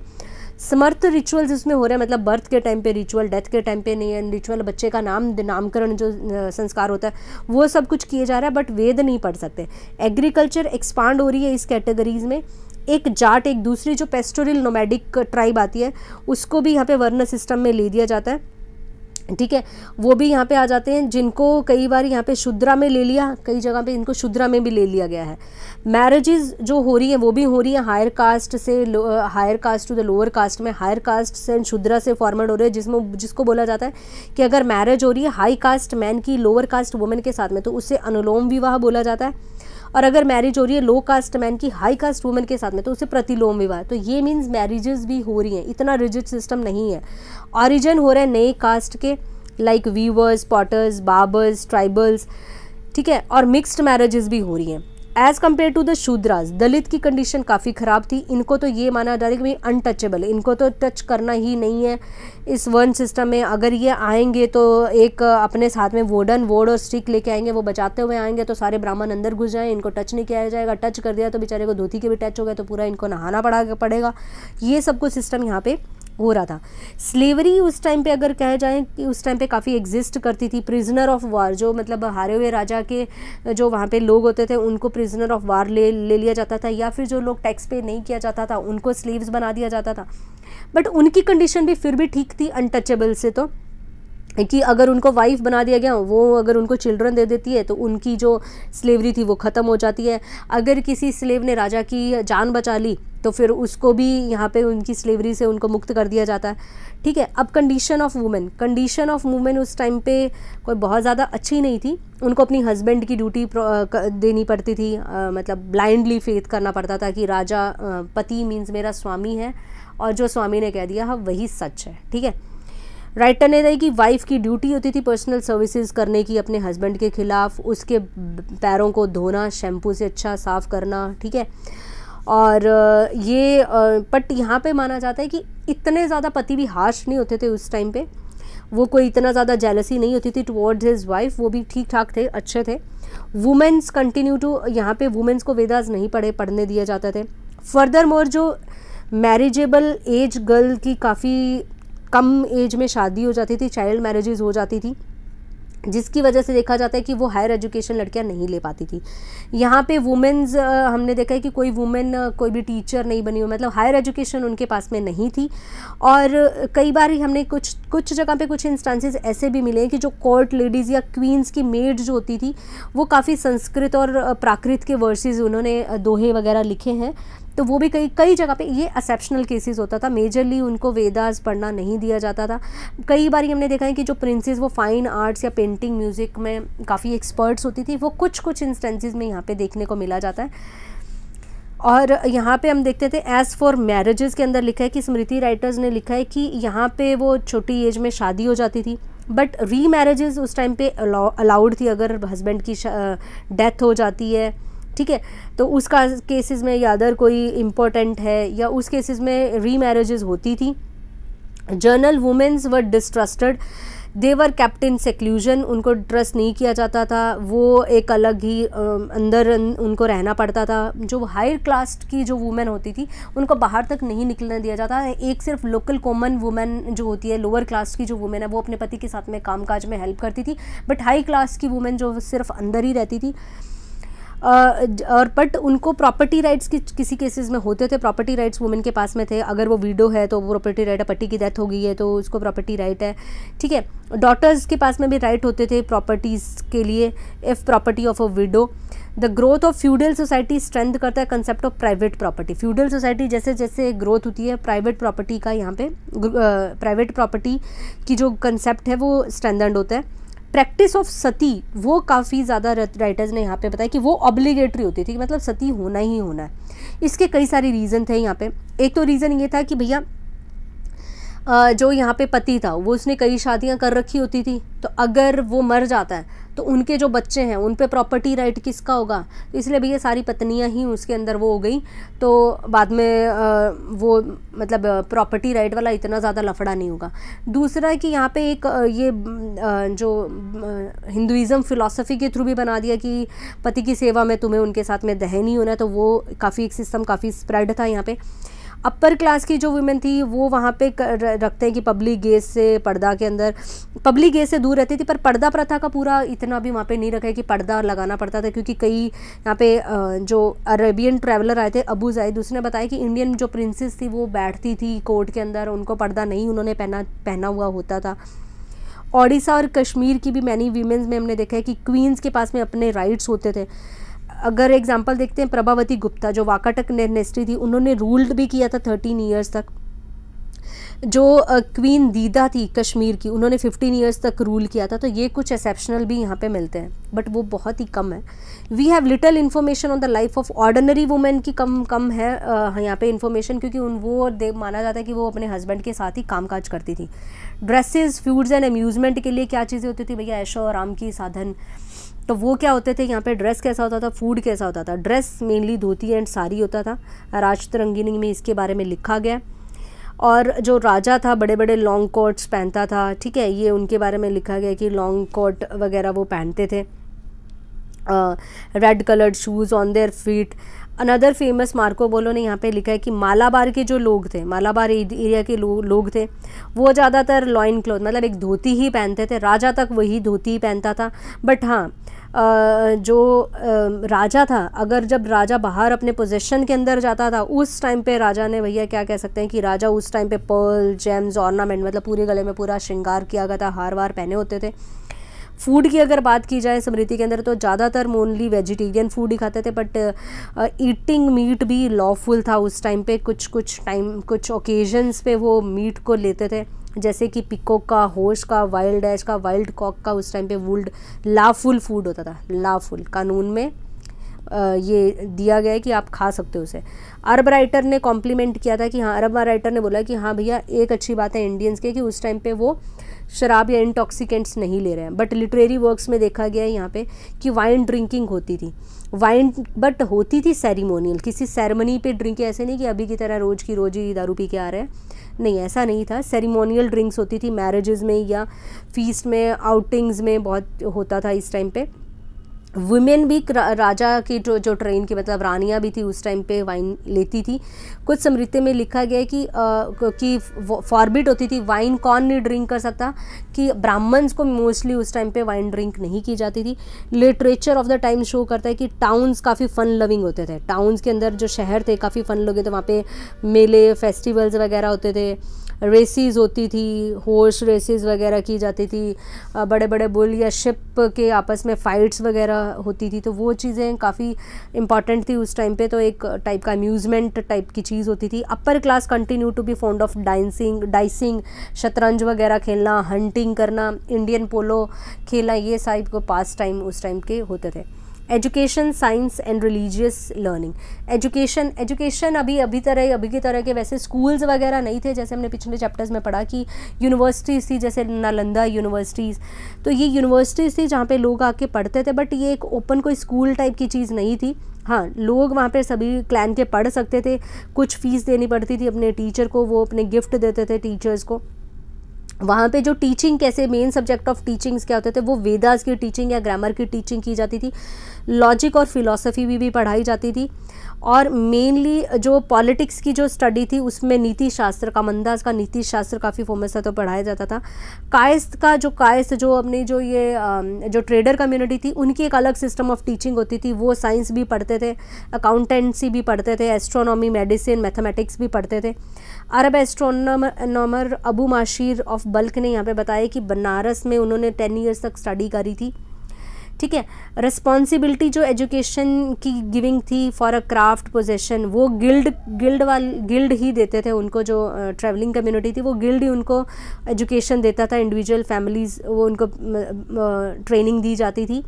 समर्थ रिचुअल्स इसमें हो रहे हैं। मतलब बर्थ के टाइम पे रिचुअल डेथ के टाइम पे नहीं है। रिचुअल बच्चे का नाम, नामकरण जो संस्कार होता है, वो सब कुछ किए जा रहा है। बट वेद नहीं पढ़ सकते। एग्रीकल्चर एक्सपांड हो रही है इस कैटेगरीज में। एक जाट, एक दूसरी जो पेस्टोरियल नोमैडिक ट्राइब आती है, उसको भी यहाँ पे वर्ण सिस्टम में ले दिया जाता है। ठीक है? वो भी यहाँ पे आ जाते हैं, जिनको कई बार यहाँ पे शुद्रा में ले लिया, कई जगह पे इनको शुद्रा में भी ले लिया गया है। मैरिजेज जो हो रही हैं, वो भी हो रही है। हायर कास्ट से higher caste to the lower caste में हायर कास्ट से शुद्रा से फॉर्मेट हो रहे हैं, जिसमें जिसको बोला जाता है कि अगर मैरिज हो रही है हाई कास्ट मैन की लोअर कास्ट वुमेन के साथ में तो उससे अनुलोम विवाह बोला जाता है। और अगर मैरिज हो रही है लो कास्ट मैन की हाई कास्ट वुमेन के साथ में तो उसे प्रतिलोम विवाह। तो ये मीन्स मैरिजेस भी हो रही हैं। इतना रिजिड सिस्टम नहीं है। ऑरिजन हो रहे हैं नए कास्ट के like weavers potters barbers tribals ठीक है? और मिक्स्ड मैरिजेस भी हो रही हैं। As compare to the Shudras Dalit की कंडीशन काफ़ी ख़राब थी। इनको तो ये माना जा रहा है कि भाई अनटचेबल इनको तो टच करना ही नहीं है। इस वन सिस्टम में अगर ये आएँगे तो एक अपने साथ में वोडन, वोड और स्टिक लेके आएँगे, वो बचाते हुए आएँगे तो सारे ब्राह्मण अंदर घुस जाएँ, इनको टच नहीं किया जाएगा। टच कर दिया तो बेचारे को धोती के भी टच हो गए तो पूरा इनको नहाना पड़ा पड़ेगा। ये सब कुछ सिस्टम यहाँ पे हो रहा था। स्लेवरी उस टाइम पे अगर कहा जाए कि उस टाइम पे काफ़ी एग्जिस्ट करती थी। प्रिजनर ऑफ़ वार जो मतलब हारे हुए राजा के, जो वहाँ पे लोग होते थे, उनको प्रिजनर ऑफ़ वार ले ले लिया जाता था या फिर जो लोग टैक्स पे नहीं किया जाता था, उनको स्लीव्स बना दिया जाता था। बट उनकी कंडीशन भी फिर भी ठीक थी अनटचेबल से तो। कि अगर उनको वाइफ बना दिया गया वो अगर उनको चिल्ड्रन दे देती है तो उनकी जो स्लेवरी थी वो ख़त्म हो जाती है। अगर किसी स्लेव ने राजा की जान बचा ली तो फिर उसको भी यहाँ पे उनकी स्लेवरी से उनको मुक्त कर दिया जाता है। ठीक है अब condition of women condition of women उस टाइम पे कोई बहुत ज़्यादा अच्छी नहीं थी। उनको अपनी हस्बैंड की ड्यूटी देनी पड़ती थी। आ, मतलब ब्लाइंडली फेथ करना पड़ता था कि राजा पति मीन्स मेरा स्वामी है और जो स्वामी ने कह दिया हाँ वही सच है। ठीक है राइटर ने रही कि वाइफ की ड्यूटी होती थी पर्सनल सर्विसेज़ करने की, अपने हस्बैंड के खिलाफ, उसके पैरों को धोना शैम्पू से अच्छा साफ़ करना, ठीक है? और ये बट यहाँ पे माना जाता है कि इतने ज़्यादा पति भी हार्श नहीं होते थे उस टाइम पे। वो कोई इतना ज़्यादा जेलसी नहीं होती थी टुवर्ड्स हिज वाइफ वो भी ठीक ठाक थे, अच्छे थे। वुमेंस कंटिन्यू टू यहाँ पे वुमेंस को वेदास नहीं पढ़े, पढ़ने दिए जाते थे। फर्दर मोर जो मैरिजेबल एज गर्ल की काफ़ी कम एज में शादी हो जाती थी, चाइल्ड मैरिजेज हो जाती थी, जिसकी वजह से देखा जाता है कि वो हायर एजुकेशन लड़कियाँ नहीं ले पाती थी। यहाँ पे वुमेंस हमने देखा है कि कोई वुमेन कोई भी टीचर नहीं बनी हुई मतलब हायर एजुकेशन उनके पास में नहीं थी। और कई बार ही हमने कुछ कुछ जगह पे कुछ इंस्टांसेस ऐसे भी मिले हैं कि जो कोर्ट लेडीज़ या क्वींस की मेड जो होती थी, वो काफ़ी संस्कृत और प्राकृत के वर्सेज उन्होंने दोहे वगैरह लिखे हैं। तो वो भी कई कई जगह पे ये एक्सेप्शनल केसेस होता था। मेजरली उनको वेदास पढ़ना नहीं दिया जाता था। कई बार हमने देखा है कि जो प्रिंसेस वो फाइन आर्ट्स या पेंटिंग म्यूज़िक में काफ़ी एक्सपर्ट्स होती थी, वो कुछ कुछ इंस्टेंसेस में यहाँ पर देखने को मिला जाता है। और यहाँ पे हम देखते थे एज़ फॉर मैरिजेस के अंदर लिखा है कि स्मृति राइटर्स ने लिखा है कि यहाँ पे वो छोटी एज में शादी हो जाती थी। बट री मैरिजेज़ उस टाइम पे अलाउड थी। अगर हस्बैंड की डेथ हो जाती है ठीक है? तो उसका केसेस में या अदर कोई इम्पोर्टेंट है या उस केसेस में री मैरिजेज होती थी। General women's were distrusted they were kept in seclusion उनको ट्रस्ट नहीं किया जाता था। वो एक अलग ही अंदर उनको रहना पड़ता था। जो हायर क्लास की जो वुमेन होती थी, उनको बाहर तक नहीं निकलने दिया जाता। एक सिर्फ़ लोकल कॉमन वुमेन जो होती है लोअर क्लास की जो वुमेन है, वो अपने पति के साथ में काम काज में हेल्प करती थी। बट हाई क्लास की वुमेन जो सिर्फ़ अंदर ही रहती थी। और बट उनको प्रॉपर्टी राइट्स की किसी केसेस में होते थे? प्रॉपर्टी राइट्स वुमेन के पास में थे। अगर वो वीडो है तो वो प्रॉपर्टी राइट है। पति की डेथ हो गई है तो उसको प्रॉपर्टी राइट है। ठीक है? डॉटर्स के पास में भी राइट होते थे प्रॉपर्टीज़ के लिए if property of a widow the growth of feudal society strength करता है concept of private property feudal society जैसे जैसे ग्रोथ होती है प्राइवेट प्रॉपर्टी का यहाँ पे प्राइवेट प्रॉपर्टी की जो कंसेप्ट है, वो स्ट्रेंथेंड होता है। प्रैक्टिस ऑफ़ सती वो काफ़ी ज़्यादा राइटर्स ने यहाँ पे बताया कि वो ऑब्लिगेटरी होती थी मतलब सती होना ही होना है। इसके कई सारे रीज़न थे यहाँ पे। एक तो रीज़न ये था कि भैया जो यहाँ पे पति था, वो उसने कई शादियाँ कर रखी होती थी। तो अगर वो मर जाता है तो उनके जो बच्चे हैं, उन पर प्रॉपर्टी राइट किसका होगा? तो इसलिए भैया सारी पत्नियाँ ही उसके अंदर वो हो गई। तो बाद में वो मतलब प्रॉपर्टी राइट वाला इतना ज़्यादा लफड़ा नहीं होगा। दूसरा कि यहाँ पे एक ये जो हिंदुज़म फ़िलासफ़ी के थ्रू भी बना दिया कि पति की सेवा में तुम्हें उनके साथ में दह नहीं होना तो वो काफ़ी एक सिस्टम काफ़ी स्प्रेड था यहाँ पे। अपर क्लास की जो वुमेन थी, वो वहाँ पे रखते हैं कि पब्लिक गेस से, पर्दा के अंदर। पब्लिक गेस से दूर रहती थी, पर पर्दा प्रथा का पूरा इतना भी वहाँ पे नहीं रखा है कि पर्दा लगाना पड़ता था, क्योंकि कई यहाँ पे जो अरेबियन ट्रैवलर आए थे अबू जाहिद उसने बताया कि इंडियन जो प्रिंसेस थी, वो बैठती थी कोर्ट के अंदर, उनको पर्दा नहीं उन्होंने पहना पहना हुआ होता था। ओडिशा और कश्मीर की भी मैनी वीमेंस में हमने देखा है कि क्वींस के पास में अपने राइट्स होते थे। अगर एग्जांपल देखते हैं, प्रभावती गुप्ता, जो वाकाटक नेस्टी थी, उन्होंने रूल्ड भी किया था थर्टीन ईयर्स तक। जो क्वीन दीदा थी कश्मीर की, उन्होंने फिफ्टीन ईयर्स तक रूल किया था तो ये कुछ एक्सेप्शनल भी यहाँ पे मिलते हैं। बट वो बहुत ही कम है। We have little information on the life of ordinary women की कम कम है यहाँ पे इन्फॉर्मेशन क्योंकि उन, वो माना जाता है कि वो अपने हस्बैंड के साथ ही काम काज करती थी। ड्रेसेस फूड्स एंड अम्यूज़मेंट के लिए क्या चीज़ें होती थी? भैया, ऐशो आराम की साधन। तो वो क्या होते थे यहाँ पे ड्रेस कैसा होता था फ़ूड कैसा होता था? Dress mainly dhoti and sari होता था। राज तरंगिनी में इसके बारे में लिखा गया। और जो राजा था बड़े बड़े लॉन्ग कोट्स पहनता था ठीक है ये उनके बारे में लिखा गया कि लॉन्ग कोट वगैरह वो पहनते थे। Red coloured shoes on their feet another famous Marco Polo ने यहाँ पे लिखा है कि मालाबार के जो लोग थे मालाबार एरिया के लो, लोग थे वो ज़्यादातर लॉइन क्लोथ मतलब एक धोती ही पहनते थे। राजा तक वही धोती ही पहनता था। बट हाँ जो राजा था, अगर जब राजा बाहर अपने पोजीशन के अंदर जाता था, उस टाइम पे राजा ने भैया क्या कह सकते हैं कि राजा उस टाइम पे पर्ल जेम्स ऑर्नामेंट मतलब पूरे गले में पूरा श्रृंगार किया गया था, हार वार पहने होते थे। फ़ूड की अगर बात की जाए स्मृति के अंदर तो ज़्यादातर मोनली वेजिटेरियन फ़ूड ही खाते थे बट ईटिंग मीट भी लॉफुल था उस टाइम पे। कुछ कुछ टाइम कुछ ओकेजन्स पे वो मीट को लेते थे। जैसे कि पिकोक का होश का वाइल्ड एश का वाइल्ड कॉक का उस टाइम पे वुल्ड लाफुल फ़ूड होता था। लाफुल कानून में ये दिया गया है कि आप खा सकते हो उसे। अरब राइटर ने कॉम्प्लीमेंट किया था कि हाँ अरब राइटर ने बोला कि हाँ भैया, एक अच्छी बात है इंडियंस के कि उस टाइम पे वो शराब या इंटॉक्सिकेंट्स नहीं ले रहे हैं। बट लिटरेरी वर्क्स में देखा गया है यहाँ पे कि वाइन ड्रिंकिंग होती थी। वाइन बट होती थी सेरिमोनियल किसी सेरेमनी पे ड्रिंक ऐसे नहीं कि अभी की तरह रोज़ की रोज़ ही दारू पी के आ रहे हैं। नहीं, ऐसा नहीं था। सेरिमोनियल ड्रिंक्स होती थी मैरिज़ में या फ़ीस में आउटिंग्स में बहुत होता था इस टाइम पे। वुमेन भी राजा की जो जो ट्रेन की मतलब रानियाँ भी थी, उस टाइम पे वाइन लेती थी। कुछ समृत्य में लिखा गया कि कि फॉरबिट होती थी वाइन कौन नहीं ड्रिंक कर सकता? कि ब्राह्मण्स को मोस्टली उस टाइम पे वाइन ड्रिंक नहीं की जाती थी। Literature of the time show करता है कि टाउन्स काफ़ी फ़न लविंग होते थे। टाउन्स के अंदर जो शहर थे, काफ़ी फ़न लगे थे, वहाँ पे मेले फेस्टिवल्स वगैरह होते थे। रेसिस होती थी हॉर्स रेसिस वगैरह की जाती थी बड़े बड़े बुल या शिप के आपस में फ़ाइट्स वगैरह होती थी तो वो चीज़ें काफ़ी इंपॉर्टेंट थी उस टाइम पे तो एक टाइप का अम्यूज़मेंट टाइप की चीज़ होती थी। Upper class continue to be fond of dancing dicing शतरंज वगैरह खेलना हंटिंग करना इंडियन पोलो खेलना, ये साइड को पास टाइम उस टाइम के होते थे। Education science and religious learning education education अभी अभी तरह, अभी की तरह के वैसे स्कूल्स वगैरह नहीं थे, जैसे हमने पिछले चैप्टर्स में पढ़ा कि यूनिवर्सिटीज़ थी, जैसे नालंदा यूनिवर्सिटीज़ तो ये यूनिवर्सिटीज़ थी जहाँ पे लोग आके पढ़ते थे बट ये एक ओपन कोई स्कूल टाइप की चीज़ नहीं थी। हाँ लोग वहाँ पे सभी क्लैन के पढ़ सकते थे, कुछ फ़ीस देनी पड़ती थी अपने टीचर को, वो अपने गिफ्ट देते थे टीचर्स को। वहाँ पे जो टीचिंग कैसे मेन सब्जेक्ट ऑफ़ टीचिंग्स क्या होते थे वो वेदास की टीचिंग या ग्रामर की टीचिंग की जाती थी। लॉजिक और फिलॉसफी भी, भी पढ़ाई जाती थी। और मेनली जो पॉलिटिक्स की जो स्टडी थी उसमें नीति शास्त्र का मंदाज का नीति शास्त्र काफ़ी फ़ेमस था तो पढ़ाया जाता था। कायस्त का जो कायस्त जो अपनी जो ये जो ट्रेडर कम्युनिटी थी उनकी एक अलग सिस्टम ऑफ़ टीचिंग होती थी। वो साइंस भी पढ़ते थे अकाउंटेंसी भी पढ़ते थे एस्ट्रोनॉमी मेडिसिन मैथमेटिक्स भी पढ़ते थे। Arab astronomer Abu Mashar of Balkh ने यहाँ पे बताया कि बनारस में उन्होंने टेन ईयर्स तक स्टडी करी थी। ठीक है? रिस्पॉन्सिबिलिटी जो एजुकेशन की गिविंग थी फॉर अ क्राफ्ट पोजेशन वो गिल्ड गिल्ड वाल गिल्ड ही देते थे उनको जो ट्रैवलिंग uh, कम्युनिटी थी वो गिल्ड ही उनको एजुकेशन देता था इंडिविजुअल फैमिलीज़ वो उनको ट्रेनिंग दी जाती थी।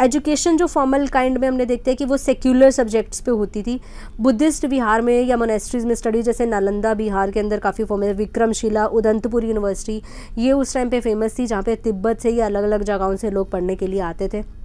एजुकेशन जो फॉर्मल काइंड में हमने देखते हैं कि वो सेक्युलर सब्जेक्ट्स पे होती थी। बुद्धिस्ट बिहार में या मोनेस्ट्रीज़ में स्टडी जैसे नालंदा बिहार के अंदर काफ़ी फॉर्मल विक्रमशिला, उदंतपुर यूनिवर्सिटी ये उस टाइम पे फ़ेमस थी, जहाँ पे तिब्बत से ही अलग अलग जगहों से लोग पढ़ने के लिए आते थे।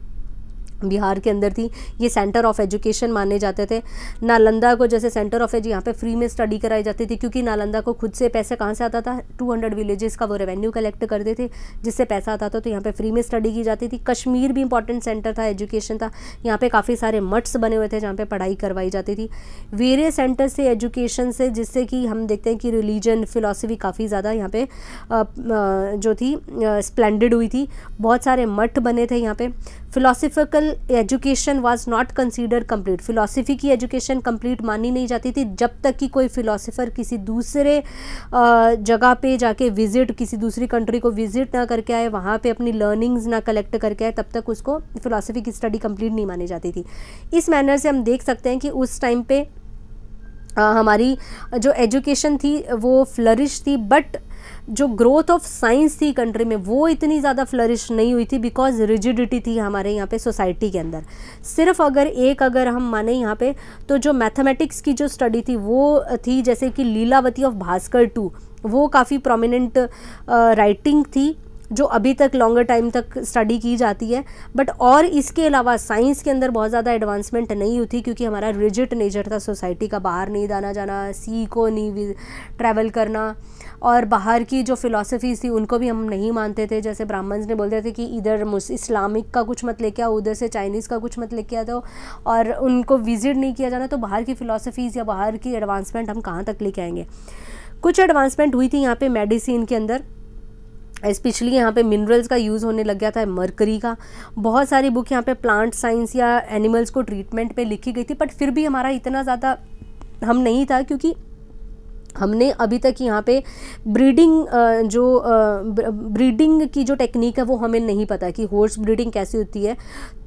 बिहार के अंदर थी। ये सेंटर ऑफ़ एजुकेशन माने जाते थे। नालंदा को जैसे सेंटर ऑफ़ एज यहाँ पे फ्री में स्टडी कराई जाती थी क्योंकि नालंदा को खुद से पैसे कहाँ से आता था? 200 विलेजेस का वो रेवेन्यू कलेक्ट करते थे, जिससे पैसा आता था तो यहाँ पे फ्री में स्टडी की जाती थी। कश्मीर भी इंपॉर्टेंट सेंटर था एजुकेशन था। यहाँ पर काफ़ी सारे मठ्स बने हुए थे जहाँ पर पढ़ाई करवाई जाती थी। वेरियस सेंटर से एजुकेशन से, जिससे कि हम देखते हैं कि रिलीजन फिलोसफी काफ़ी ज़्यादा यहाँ पर जो थी स्प्लेंडेड हुई थी। बहुत सारे मठ बने थे यहाँ पर philosophical education was not consider complete philosophy की एजुकेशन कंप्लीट मानी नहीं जाती थी, जब तक कि कोई फिलोसफर किसी दूसरे जगह पे जाके विज़िट किसी दूसरी कंट्री को विज़िट ना करके आए, वहाँ पे अपनी लर्निंग्स ना कलेक्ट करके आए, तब तक उसको फिलोसफी की स्टडी कंप्लीट नहीं मानी जाती थी। इस मैनर से हम देख सकते हैं कि उस टाइम पे हमारी जो एजुकेशन थी, वो फ्लरिश थी बट जो ग्रोथ ऑफ़ साइंस थी कंट्री में, वो इतनी ज़्यादा फ्लरिश नहीं हुई थी बिकॉज़ रिजिडिटी थी हमारे यहाँ पे सोसाइटी के अंदर। सिर्फ़ अगर एक अगर हम माने यहाँ पे तो जो मैथमेटिक्स की जो स्टडी थी, वो थी जैसे कि लीलावती ऑफ़ भास्कर टू। वो काफ़ी प्रोमिनेंट राइटिंग थी। जो अभी तक लॉन्गर टाइम तक स्टडी की जाती है बट और इसके अलावा साइंस के अंदर बहुत ज़्यादा एडवांसमेंट नहीं हुई थी, क्योंकि हमारा रिजिट नेचर था सोसाइटी का बाहर नहीं जाना जाना सी को नहीं ट्रैवल करना, और बाहर की जो फ़िलासफ़ीज़ थी, उनको भी हम नहीं मानते थे। जैसे ब्राह्मण्स ने बोलते थे कि इधर इस्लामिक का कुछ मत लेके आओ, उधर से चाइनीज़ का कुछ मत लेके आ दो और उनको विज़िट नहीं किया जाना तो बाहर की फ़िलासफ़ीज़ या बाहर की एडवांसमेंट हम कहाँ तक लेके आएँगे? कुछ एडवांसमेंट हुई थी यहाँ पे मेडिसिन के अंदर। स्पेशली यहाँ पे मिनरल्स का यूज़ होने लग गया था मरकरी का। बहुत सारी बुक यहाँ पे प्लांट साइंस या एनिमल्स को ट्रीटमेंट पे लिखी गई थी बट फिर भी हमारा इतना ज़्यादा हम नहीं था क्योंकि हमने अभी तक यहाँ पे ब्रीडिंग जो ब्रीडिंग की जो टेक्निक है, वो हमें नहीं पता कि हॉर्स ब्रीडिंग कैसी होती है।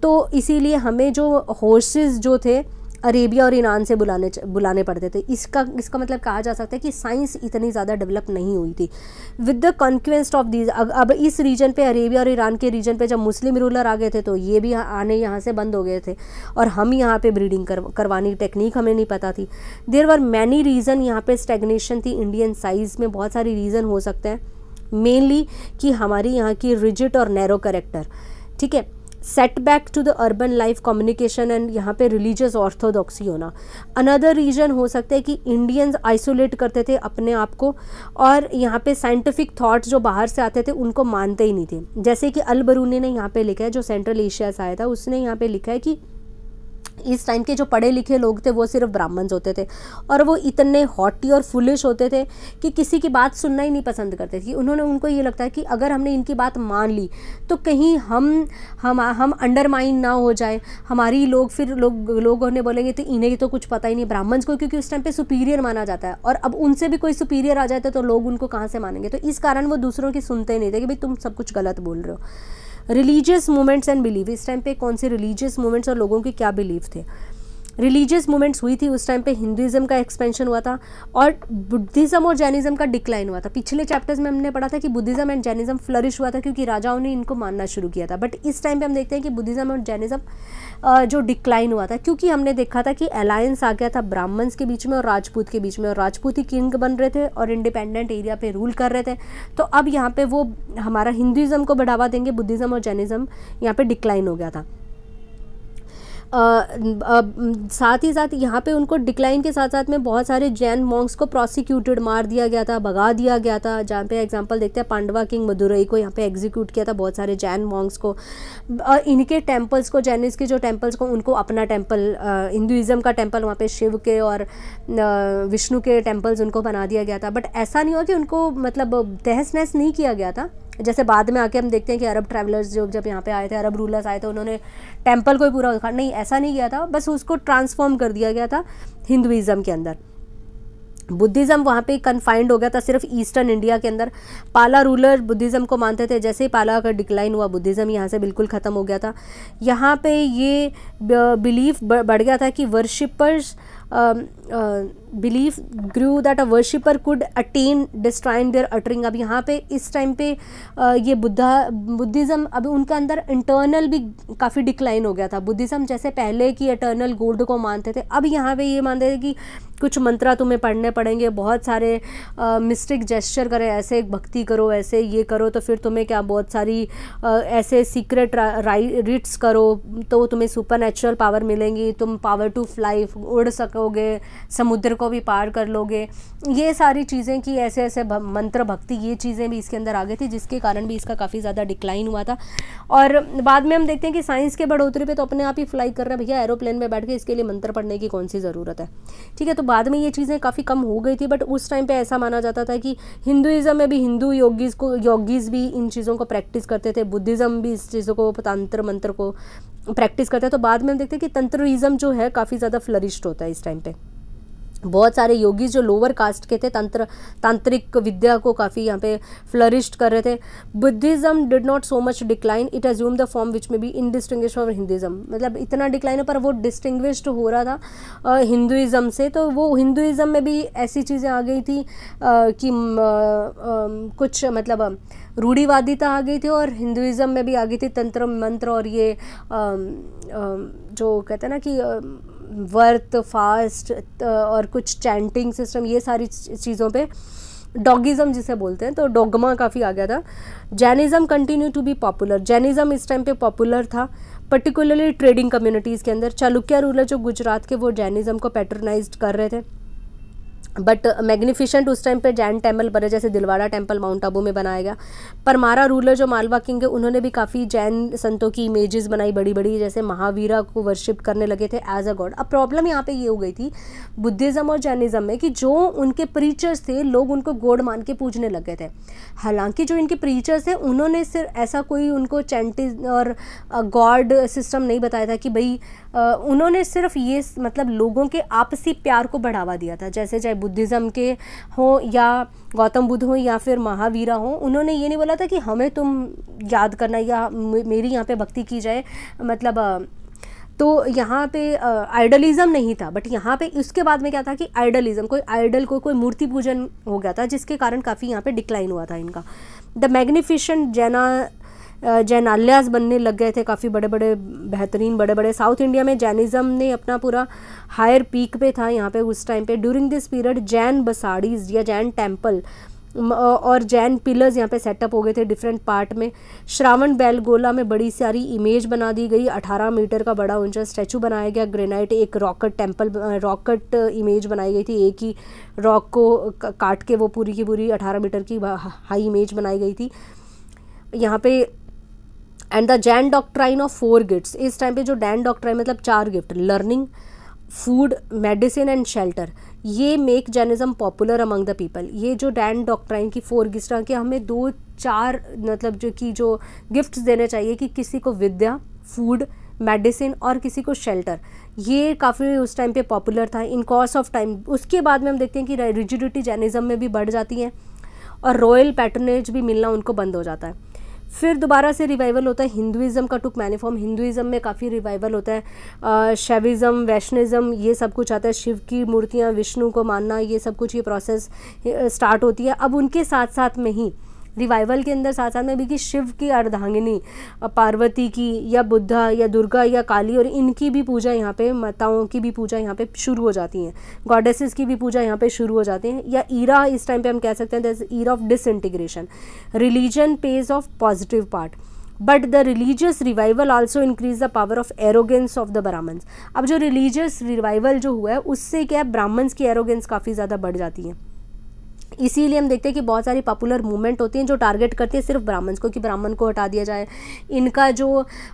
तो इसीलिए हमें जो हॉर्सेस जो थे अरेबिया और ईरान से बुलाने बुलाने पड़ते थे। इसका इसका मतलब कहा जा सकता है कि साइंस इतनी ज़्यादा डेवलप नहीं हुई थी। With the conquest of these अब इस रीजन पे अरेबिया और ईरान के रीजन पे जब मुस्लिम रूलर आ गए थे तो ये भी आने यहाँ से बंद हो गए थे। और हम यहाँ पे ब्रीडिंग कर, करवानी टेक्निक हमें नहीं पता थी। देर वर मैनी रीज़न यहाँ पे स्टेगनेशन थी। इंडियन साइज़ में बहुत सारी रीज़न हो सकते हैं। मेनली कि हमारी यहाँ की रिजिट और नैरो करेक्टर ठीक है? Setback to the urban life communication and यहाँ पे रिलीजियस ऑर्थोडॉक्सी होना। अनदर रीजन हो सकता है कि इंडियंस आइसोलेट करते थे अपने आप को और यहाँ पे साइंटिफिक थॉट्स जो बाहर से आते थे, उनको मानते ही नहीं थे। जैसे कि अलबरूनी ने यहाँ पे लिखा है, जो सेंट्रल एशिया से आया था, उसने यहाँ पे लिखा है कि इस टाइम के जो पढ़े लिखे लोग थे, वो सिर्फ़ ब्राह्मण्स होते थे। और वो इतने हॉटी और फुलिश होते थे कि किसी की बात सुनना ही नहीं पसंद करते थे। उन्होंने, उनको ये लगता है कि अगर हमने इनकी बात मान ली तो कहीं हम हम हम अंडरमाइन ना हो जाए। हमारी लोग फिर लोग, लोगों ने बोलेंगे तो इन्हें तो कुछ पता ही नहीं ब्राह्मण्स को क्योंकि उस टाइम पर सुपीरियर माना जाता है। और अब उनसे भी कोई सुपीरियर आ जाता है तो लोग उनको कहाँ से मानेंगे? तो इस कारण वो दूसरों की सुनते नहीं थे कि भाई तुम सब कुछ गलत बोल रहे हो। रिलीजियस मूवमेंट्स एंड बिलीव इस टाइम पे कौन से रिलीजियस मूवमेंट्स और लोगों के क्या बिलीव थे? रिलीजियस मूवमेंट्स हुई थी उस टाइम पे हिंदुज़म का एक्सपेंशन हुआ था और बुद्धिज़्म और जैनिज़्म का डिक्लाइन हुआ था। पिछले चैप्टर्स में हमने पढ़ा था कि बुद्धिज़्म एंड जैनिज़्म फ्लरिश हुआ था क्योंकि राजाओं ने इनको मानना शुरू किया था। बट इस टाइम पे हम देखते हैं कि बुद्धिज़्म और जैनिज़्म जो डिक्लाइन हुआ था, क्योंकि हमने देखा था कि अलायंस आ गया था ब्राह्मण्स के बीच में और राजपूत के बीच में और राजपूत ही किंग बन रहे थे और इंडिपेंडेंट एरिया पर रूल कर रहे थे। तो अब यहाँ पर वो हमारा हिंदुज़म को बढ़ावा देंगे बुद्धिज़्म और जैनिज़्म यहाँ पर डिक्लाइन हो गया था। साथ ही साथ यहाँ पे उनको डिक्लाइन के साथ साथ में बहुत सारे जैन मॉन्क्स को प्रोसिक्यूटेड मार दिया गया था, भगा दिया गया था। जहाँ पे एग्जांपल देखते हैं, पांडवा किंग मदुरई को यहाँ पे एग्जीक्यूट किया था बहुत सारे जैन मॉन्क्स को। इनके टेम्पल्स को जैनिस के जो टेम्पल्स को, उनको अपना टेंपल हिंदुज़म का टेंपल वहाँ पर शिव के और विष्णु के टेम्पल्स उनको बना दिया गया था। बट ऐसा नहीं हुआ कि उनको मतलब तहस नहस नहीं किया गया था। जैसे बाद में आके हम देखते हैं कि अरब ट्रैवलर्स जो जब यहाँ पे आए थे, अरब रूलर्स आए थे, उन्होंने टेंपल को ही पूरा उखाड़ नहीं, ऐसा नहीं किया था, बस उसको ट्रांसफॉर्म कर दिया गया था हिंदुज़म के अंदर। बुद्धिज़्म वहाँ पे कन्फाइंड हो गया था सिर्फ़ ईस्टर्न इंडिया के अंदर। पाला रूलर बुद्धिज़्म को मानते थे, जैसे ही पाला का डिक्लाइन हुआ बुद्धिज़्म यहाँ से बिल्कुल ख़त्म हो गया था। यहाँ पे ये बिलीफ बढ़ गया था कि worshippers believe grew that a worshipper could attain डिस्ट्राइन their uttering अब यहाँ पे इस टाइम पे uh, ये बुद्धा बुद्धिज़्म अब उनके अंदर इंटरनल भी काफ़ी डिक्लाइन हो गया था। बुद्धिज़्म जैसे पहले की अटर्नल गोल्ड को मानते थे अब यहाँ पे ये मानते थे कि कुछ मंत्रा तुम्हें पढ़ने पड़ेंगे बहुत सारे मिस्टिक जेस्चर करें ऐसे भक्ति करो ऐसे ये करो तो फिर तुम्हें क्या बहुत सारी आ, ऐसे सीक्रेट रिट्स करो तो तुम्हें सुपर नेचुरल पावर मिलेंगी तुम पावर टू फ्लाई उड़ सकोगे समुद्र को भी पार कर लोगे। ये सारी चीज़ें कि ऐसे ऐसे मंत्र भक्ति ये चीज़ें भी इसके अंदर आ गई थी जिसके कारण भी इसका काफ़ी ज़्यादा डिक्लाइन हुआ था। और बाद में हम देखते हैं कि साइंस के बढ़ोतरी पे तो अपने आप ही फ्लाई कर रहे हैं भैया एरोप्लेन में बैठ के इसके लिए मंत्र पढ़ने की कौन सी ज़रूरत है? ठीक है तो बाद में ये चीज़ें काफ़ी कम हो गई थी बट उस टाइम पे ऐसा माना जाता था कि हिंदुज़म में भी हिंदू योगीज़ को, योगीज़ भी इन चीज़ों को प्रैक्टिस करते थे, बुद्धिज़्म भी इस चीज़ों को, तंत्र मंत्र को प्रैक्टिस करते हैं तो बाद में हम देखते हैं कि तंत्रिज़म जो है काफ़ी ज़्यादा फ्लरिश्ड होता है इस टाइम पे। बहुत सारे योगी जो लोअर कास्ट के थे तंत्र तांत्रिक विद्या को काफ़ी यहाँ पे फ्लरिश्ड कर रहे थे। Buddhism did not so much decline it assume the form which में बी इनडिस्टिंग्विश फ्रॉम हिंदुज़म मतलब इतना डिक्लाइन है पर वो डिस्टिंग्विश्ड हो रहा था हिंदुज़म से। तो वो हिंदुज़म में भी ऐसी चीज़ें आ गई थी आ, कि कुछ मतलब रूढ़ीवादिता आ गई थी और हिंदुज़म में भी आ गई थी तंत्र मंत्र और ये आ, जो कहते हैं ना कि वर्थ फास्ट और कुछ चैंटिंग सिस्टम ये सारी चीज़ों पे डॉगिज़म जिसे बोलते हैं तो डोगमा काफ़ी आ गया था। Jainism continue to be popular Jainism इस टाइम पे पॉपुलर था पर्टिकुलरली ट्रेडिंग कम्युनिटीज़ के अंदर। चालुक्य रूलर जो गुजरात के, वो जैनिज़म को पैटर्नाइज कर रहे थे। बट मैग्निफिशेंट उस टाइम पे जैन टेंपल बने, जैसे दिलवाड़ा टेंपल माउंट आबू में बनाया गया। परमारा रूलर जो मालवा किंग है, उन्होंने भी काफ़ी जैन संतों की इमेजेस बनाई बड़ी बड़ी जैसे महावीरा को वर्शिप करने लगे थे एज अ गॉड अब प्रॉब्लम यहाँ पे ये हो गई थी बुद्धिज़्म और जैनिज़्म में कि जो उनके प्रीचर्स थे, लोग उनको गॉड मान के पूजने लग थे। हालाँकि जो इनके प्रीचर्स थे उन्होंने सिर्फ़ ऐसा कोई उनको चैंटिज और गॉड सिस्टम नहीं बताया था कि भाई उन्होंने सिर्फ़ ये मतलब लोगों के आपसी प्यार को बढ़ावा दिया था। जैसे चाहे बुद्धिज़्म के हों या गौतम बुद्ध हों या फिर महावीरा हों, उन्होंने ये नहीं बोला था कि हमें तुम याद करना या मेरी यहाँ पे भक्ति की जाए मतलब तो यहाँ पे आइडलिज़म नहीं था, बट यहाँ पे इसके बाद में क्या था कि आइडलिज़म, कोई आइडल को कोई मूर्ति पूजन हो गया था, जिसके कारण काफ़ी यहाँ पे डिक्लाइन हुआ था इनका। द मैग्निफिशेंट जैना जैनाल्यास बनने लग गए थे काफ़ी बड़े बड़े बेहतरीन बड़े बड़े साउथ इंडिया में जैनिज़्म ने अपना पूरा हायर पीक पे था यहाँ पे उस टाइम पे। During this period Jain basadis या जैन टेंपल और जैन पिलर्स यहाँ पे सेटअप हो गए थे डिफरेंट पार्ट में। श्रावण बेलगोला में बड़ी सारी इमेज बना दी गई। 18 मीटर का बड़ा ऊँचा स्टैचू बनाया गया। ग्रेनाइट एक रॉकेट टेंपल रॉकेट इमेज बनाई गई थी। एक ही रॉक को काट के वो पूरी की पूरी 18 मीटर की हाई इमेज बनाई गई थी। यहाँ पे and the Jain doctrine of four gifts इस टाइम पे जो डैन डॉक्ट्राइन मतलब चार gift learning food medicine and shelter ये make Jainism popular among the people ये जो डैन डॉक्ट्राइन की फोर गिफ्ट कि हमें दो, चार मतलब जो कि जो गिफ्ट्स देने चाहिए कि किसी को विद्या फ़ूड मेडिसिन और किसी को शेल्टर ये काफ़ी उस टाइम पे पॉपुलर था. इन कॉर्स ऑफ़ टाइम उसके बाद में हम देखते हैं कि रिजिडिटी जैनिज़्म में भी बढ़ जाती है और रॉयल पैटर्नेज भी मिलना उनको बंद हो जाता है. फिर दोबारा से रिवाइवल होता है। हिंदुज़म का टुक मैनिफॉर्म हिंदुज़म में काफ़ी रिवाइवल होता है। शैविज़म वैष्णिज़म ये सब कुछ आता है। शिव की मूर्तियाँ, विष्णु को मानना, ये सब कुछ ये प्रोसेस स्टार्ट होती है। अब उनके साथ साथ में ही रिवाइवल के अंदर साथ साथ में भी कि शिव की अर्धांगिनी पार्वती की, या बुद्धा, या दुर्गा, या काली, और इनकी भी पूजा यहाँ पे, माताओं की भी पूजा यहाँ पे शुरू हो जाती हैं। गॉडेसेस की भी पूजा यहाँ पे शुरू हो जाती हैं। या ईरा इस टाइम पे हम कह सकते हैं era of disintegration religion page of positive part but the religious revival also increase the power of arrogance of the Brahmins अब जो रिलीजियस रिवाइवल जो हुआ है, उससे क्या है? ब्राह्मण्स की एरोगेंस काफ़ी ज़्यादा बढ़ जाती है। इसीलिए हम देखते हैं कि बहुत सारी पॉपुलर मूवमेंट होती हैं जो टारगेट करती है सिर्फ़ ब्राह्मण्स को, कि ब्राह्मण को हटा दिया जाए। इनका जो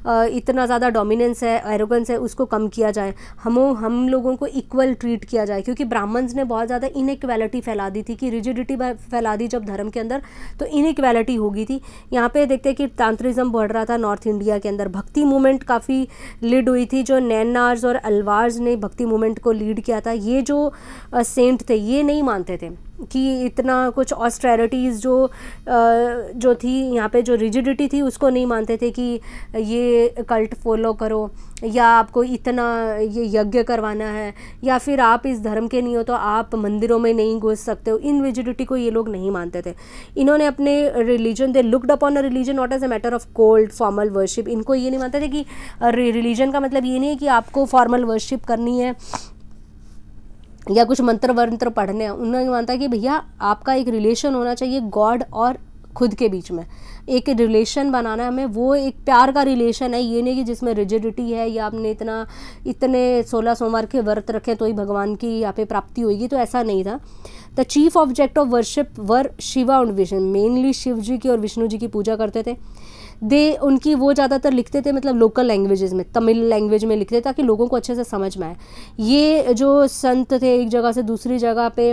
इतना ज़्यादा डोमिनेंस है एरोगेंस है, उसको कम किया जाए। हम हम लोगों को इक्वल ट्रीट किया जाए, क्योंकि ब्राह्मण्स ने बहुत ज़्यादा इनइक्वालिटी फैला दी थी, कि रिजिडिटी फैला दी जब धर्म के अंदर तो इनइक्वालिटी हो गई थी। यहाँ पर देखते हैं कि तांत्रिज्म बढ़ रहा था नॉर्थ इंडिया के अंदर। भक्ति मूवमेंट काफ़ी लीड हुई थी, जो नैनार्स और अलवार्स ने भक्ति मूवमेंट को लीड किया था। ये जो सेंट थे, ये नहीं मानते थे। कि इतना कुछ ऑस्ट्रेरिटीज़ जो जो थी, यहाँ पे जो रिजिडिटी थी, उसको नहीं मानते थे कि ये कल्ट फॉलो करो, या आपको इतना ये यज्ञ करवाना है, या फिर आप इस धर्म के नहीं हो तो आप मंदिरों में नहीं घुस सकते हो। इन रिजिडिटी को ये लोग नहीं मानते थे। इन्होंने अपने religion they looked upon a religion not as a matter of cold formal worship इनको ये नहीं मानते थे कि रिलीजन का मतलब ये नहीं है कि आपको फॉर्मल वर्शिप करनी है या कुछ मंत्र वंत्र पढ़ने हैं उन्होंने मानता है कि भैया, आपका एक रिलेशन होना चाहिए गॉड और खुद के बीच में। एक रिलेशन बनाना है हमें, वो एक प्यार का रिलेशन है। ये नहीं कि जिसमें रिजिडिटी है, या आपने इतना, इतने सोलह सोमवार के व्रत रखे तो ही भगवान की यहाँ पे प्राप्ति होगी तो ऐसा नहीं था। The chief object of worship were Shiva और विष्णु मेनली शिव जी की और विष्णु जी की पूजा करते थे। दे, उनकी वो ज़्यादातर लिखते थे मतलब लोकल लैंग्वेजेस में, तमिल लैंग्वेज में लिखते ताकि लोगों को अच्छे से समझ में आए। ये जो संत थे, एक जगह से दूसरी जगह पे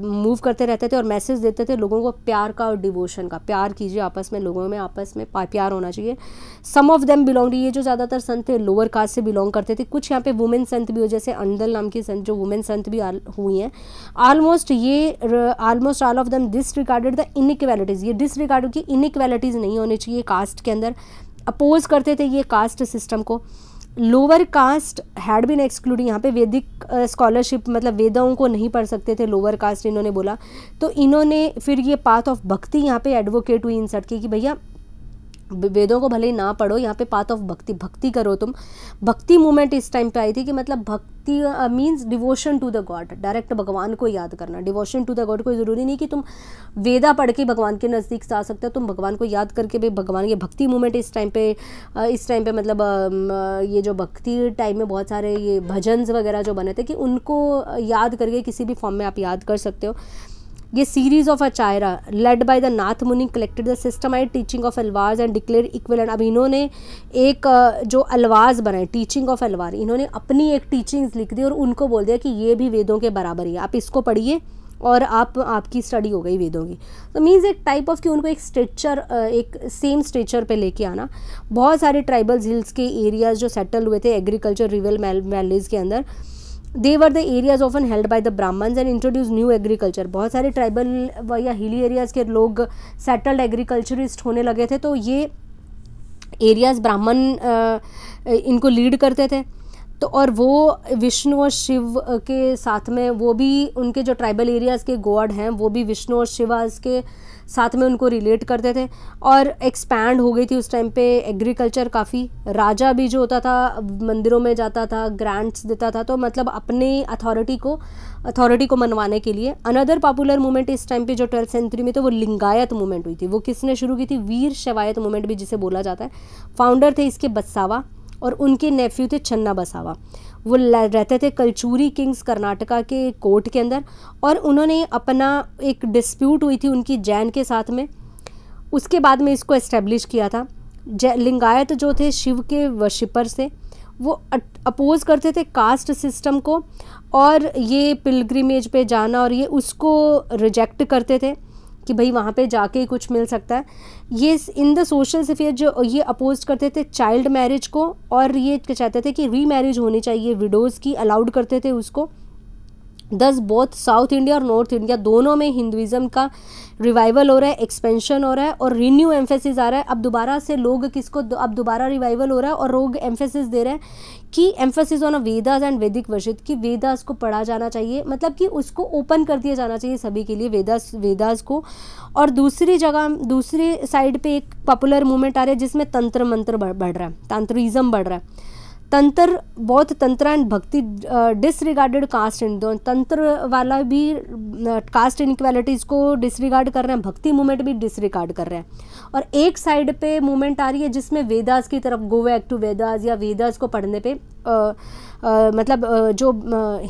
मूव करते रहते थे और मैसेज देते थे लोगों को प्यार का और डिवोशन का। प्यार कीजिए आपस में, लोगों में आपस में, प्यार होना चाहिए। सम ऑफ़ देम बिलोंग ये जो ज़्यादातर संत थे लोअर कास्ट से बिलोंग करते थे। कुछ यहाँ पे वुमेन संत भी हो, जैसे अंदल नाम की संत, जो वुमेन संत भी हुई हैं। ऑलमोस्ट ये almost all of them disregarded the inequalities ये डिस रिगार्ड की इनइक्वेलिटीज़ नहीं होनी चाहिए कास्ट के अंदर। अपोज करते थे ये कास्ट सिस्टम को। Lower caste had been excluding यहाँ पे वैदिक स्कॉलरशिप मतलब वेदों को नहीं पढ़ सकते थे लोअर कास्ट इन्होंने बोला। तो इन्होंने फिर ये पाथ ऑफ़ भक्ति यहाँ पे एडवोकेट हुई इंसर्ट की कि भैया वेदों को भले ही ना पढ़ो, यहाँ पे पाथ ऑफ़ भक्ति भक्ति करो तुम। भक्ति मूवमेंट इस टाइम पे आई थी कि मतलब bhakti means devotion to the god direct भगवान को याद करना। डिवोशन टू द गॉड कोई ज़रूरी नहीं कि तुम वेदा पढ़ के भगवान के नज़दीक से आ सकते हो। तुम भगवान को याद करके भी भगवान की भक्ति मूवमेंट इस टाइम पे इस टाइम पे मतलब ये जो भक्ति टाइम में बहुत सारे ये भजन्स वगैरह जो बने थे कि उनको याद करके किसी भी फॉर्म में आप याद कर सकते हो। ये series of acharya led by the Nath Muni collected the systematised teaching of Alvars and declare equivalent अब इन्होंने एक जो अलवाज बनाए टीचिंग ऑफ़ अलवार इन्होंने अपनी एक टीचिंग्स लिख दी और उनको बोल दिया कि ये भी वेदों के बराबर ही आप इसको पढ़िए और आप, आपकी स्टडी हो गई वेदों की। तो मीन्स एक टाइप ऑफ़ कि उनको एक स्ट्रेचर एक सेम स्ट्रेचर पे लेके आना। बहुत सारे ट्राइबल्स हिल्स के एरियाज़ जो सेटल हुए थे एग्रीकल्चर रिवल वैलीज के अंदर they were the areas often held by the Brahmins and introduce new agriculture बहुत सारे ट्राइबल या हिली एरियाज़ के लोग सेटल्ड एग्रीकल्चरिस्ट होने लगे थे तो ये एरियाज़ ब्राह्मण इनको लीड करते थे। तो और वो विष्णु और शिव के साथ में, वो भी उनके जो ट्राइबल एरियाज़ के गॉड हैं, वो भी विष्णु और शिवाज के साथ में उनको रिलेट करते थे और एक्सपैंड हो गई थी उस टाइम पे एग्रीकल्चर काफ़ी। राजा भी जो होता था, मंदिरों में जाता था ग्रांट्स देता था तो मतलब अपने अथॉरिटी को अथॉरिटी को मनवाने के लिए अनदर पॉपुलर मूवमेंट इस टाइम पे जो ट्वेल्थ सेंचुरी में तो वो लिंगायत मूवमेंट हुई थी। वो किसने शुरू की थी? वीर शवायत मूवमेंट भी जिसे बोला जाता है। फाउंडर थे इसके बसावा और उनके नेफ्यू थे छन्ना बसावा। वो रहते थे कलचूरी किंग्स कर्नाटका के कोर्ट के अंदर और उन्होंने अपना एक डिस्प्यूट हुई थी उनकी जैन के साथ में। उसके बाद में इसको इस्टेब्लिश किया था। लिंगायत जो थे शिव के वर्शिपर से, वो अपोज करते थे कास्ट सिस्टम को और ये पिलग्रिमेज पे जाना और ये उसको रिजेक्ट करते थे। कि भाई वहाँ पे जाके कुछ मिल सकता है। ये इन द सोशल सफेयर जो ये अपोज करते थे चाइल्ड मैरिज को और ये चाहते थे कि री मैरिज होनी चाहिए, विडोज़ की अलाउड करते थे उसको। दस बोथ साउथ इंडिया और नॉर्थ इंडिया दोनों में हिंदुज़म का रिवाइवल हो रहा है एक्सपेंशन हो रहा है और रिन्यू एम्फेसिस आ रहा है। अब दोबारा से लोग किसको अब दोबारा रिवाइवल हो रहा है और लोग एम्फेसिस दे रहे हैं कि एम्फेसिस ऑन वेदास एंड वैदिक वर्षित कि वेदास को पढ़ा जाना चाहिए मतलब कि उसको ओपन कर दिया जाना चाहिए सभी के लिए वेदास वेदास को। और दूसरी जगह, दूसरी साइड पे एक पॉपुलर मूवमेंट आ रहा है जिसमें तंत्र मंत्र बढ़ रहा है, तंत्रिज्म बढ़ रहा है। तंत्र बौद्ध तंत्र एंड भक्ति डिसरिगार्डेड कास्ट इन दो तंत्र वाला भी कास्ट इनक्वालिटीज़ को डिसरिगार्ड कर रहे हैं भक्ति मूवमेंट भी डिसरिगार्ड कर रहे हैं। और एक साइड पे मूवमेंट आ रही है जिसमें वेदास की तरफ़ गो बैक टू वेदास या वेदास को पढ़ने पे आ, आ, मतलब आ, जो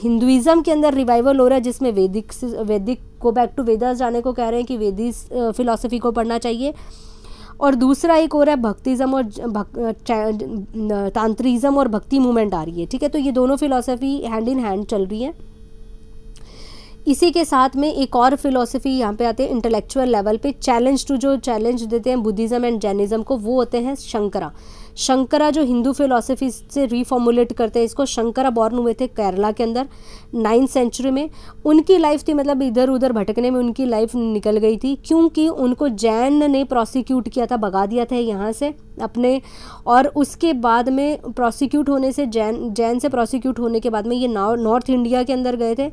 हिंदुज़म के अंदर रिवाइवल हो रहा है जिसमें वैदिक वैदिक गो बैक टू वेदास जाने को कह रहे हैं कि वेदिस फिलोसफी को पढ़ना चाहिए। और दूसरा एक और है भक्तिज़म और भक, तांत्रिज़म और भक्ति मूवमेंट आ रही है ठीक है? तो ये दोनों फिलोसफी हैंड इन हैंड चल रही है। इसी के साथ में एक और फिलोसफी यहाँ पे आते हैं इंटेलेक्चुअल लेवल पे। चैलेंज टू जो चैलेंज देते हैं बुद्धिज़्म एंड जैनिज़्म को वो होते हैं शंकरा। शंकरा जो हिंदू फिलोसफी से रीफॉर्मुलेट करते हैं, इसको शंकरा बॉर्न हुए थे केरला के अंदर नाइन्थ सेंचुरी में। उनकी लाइफ थी मतलब इधर उधर भटकने में उनकी लाइफ निकल गई थी, क्योंकि उनको जैन ने प्रोसिक्यूट किया था, भगा दिया था यहाँ से अपने, और उसके बाद में प्रोसिक्यूट होने से, जैन जैन से प्रोसिक्यूट होने के बाद में ये नॉर्थ इंडिया के अंदर गए थे।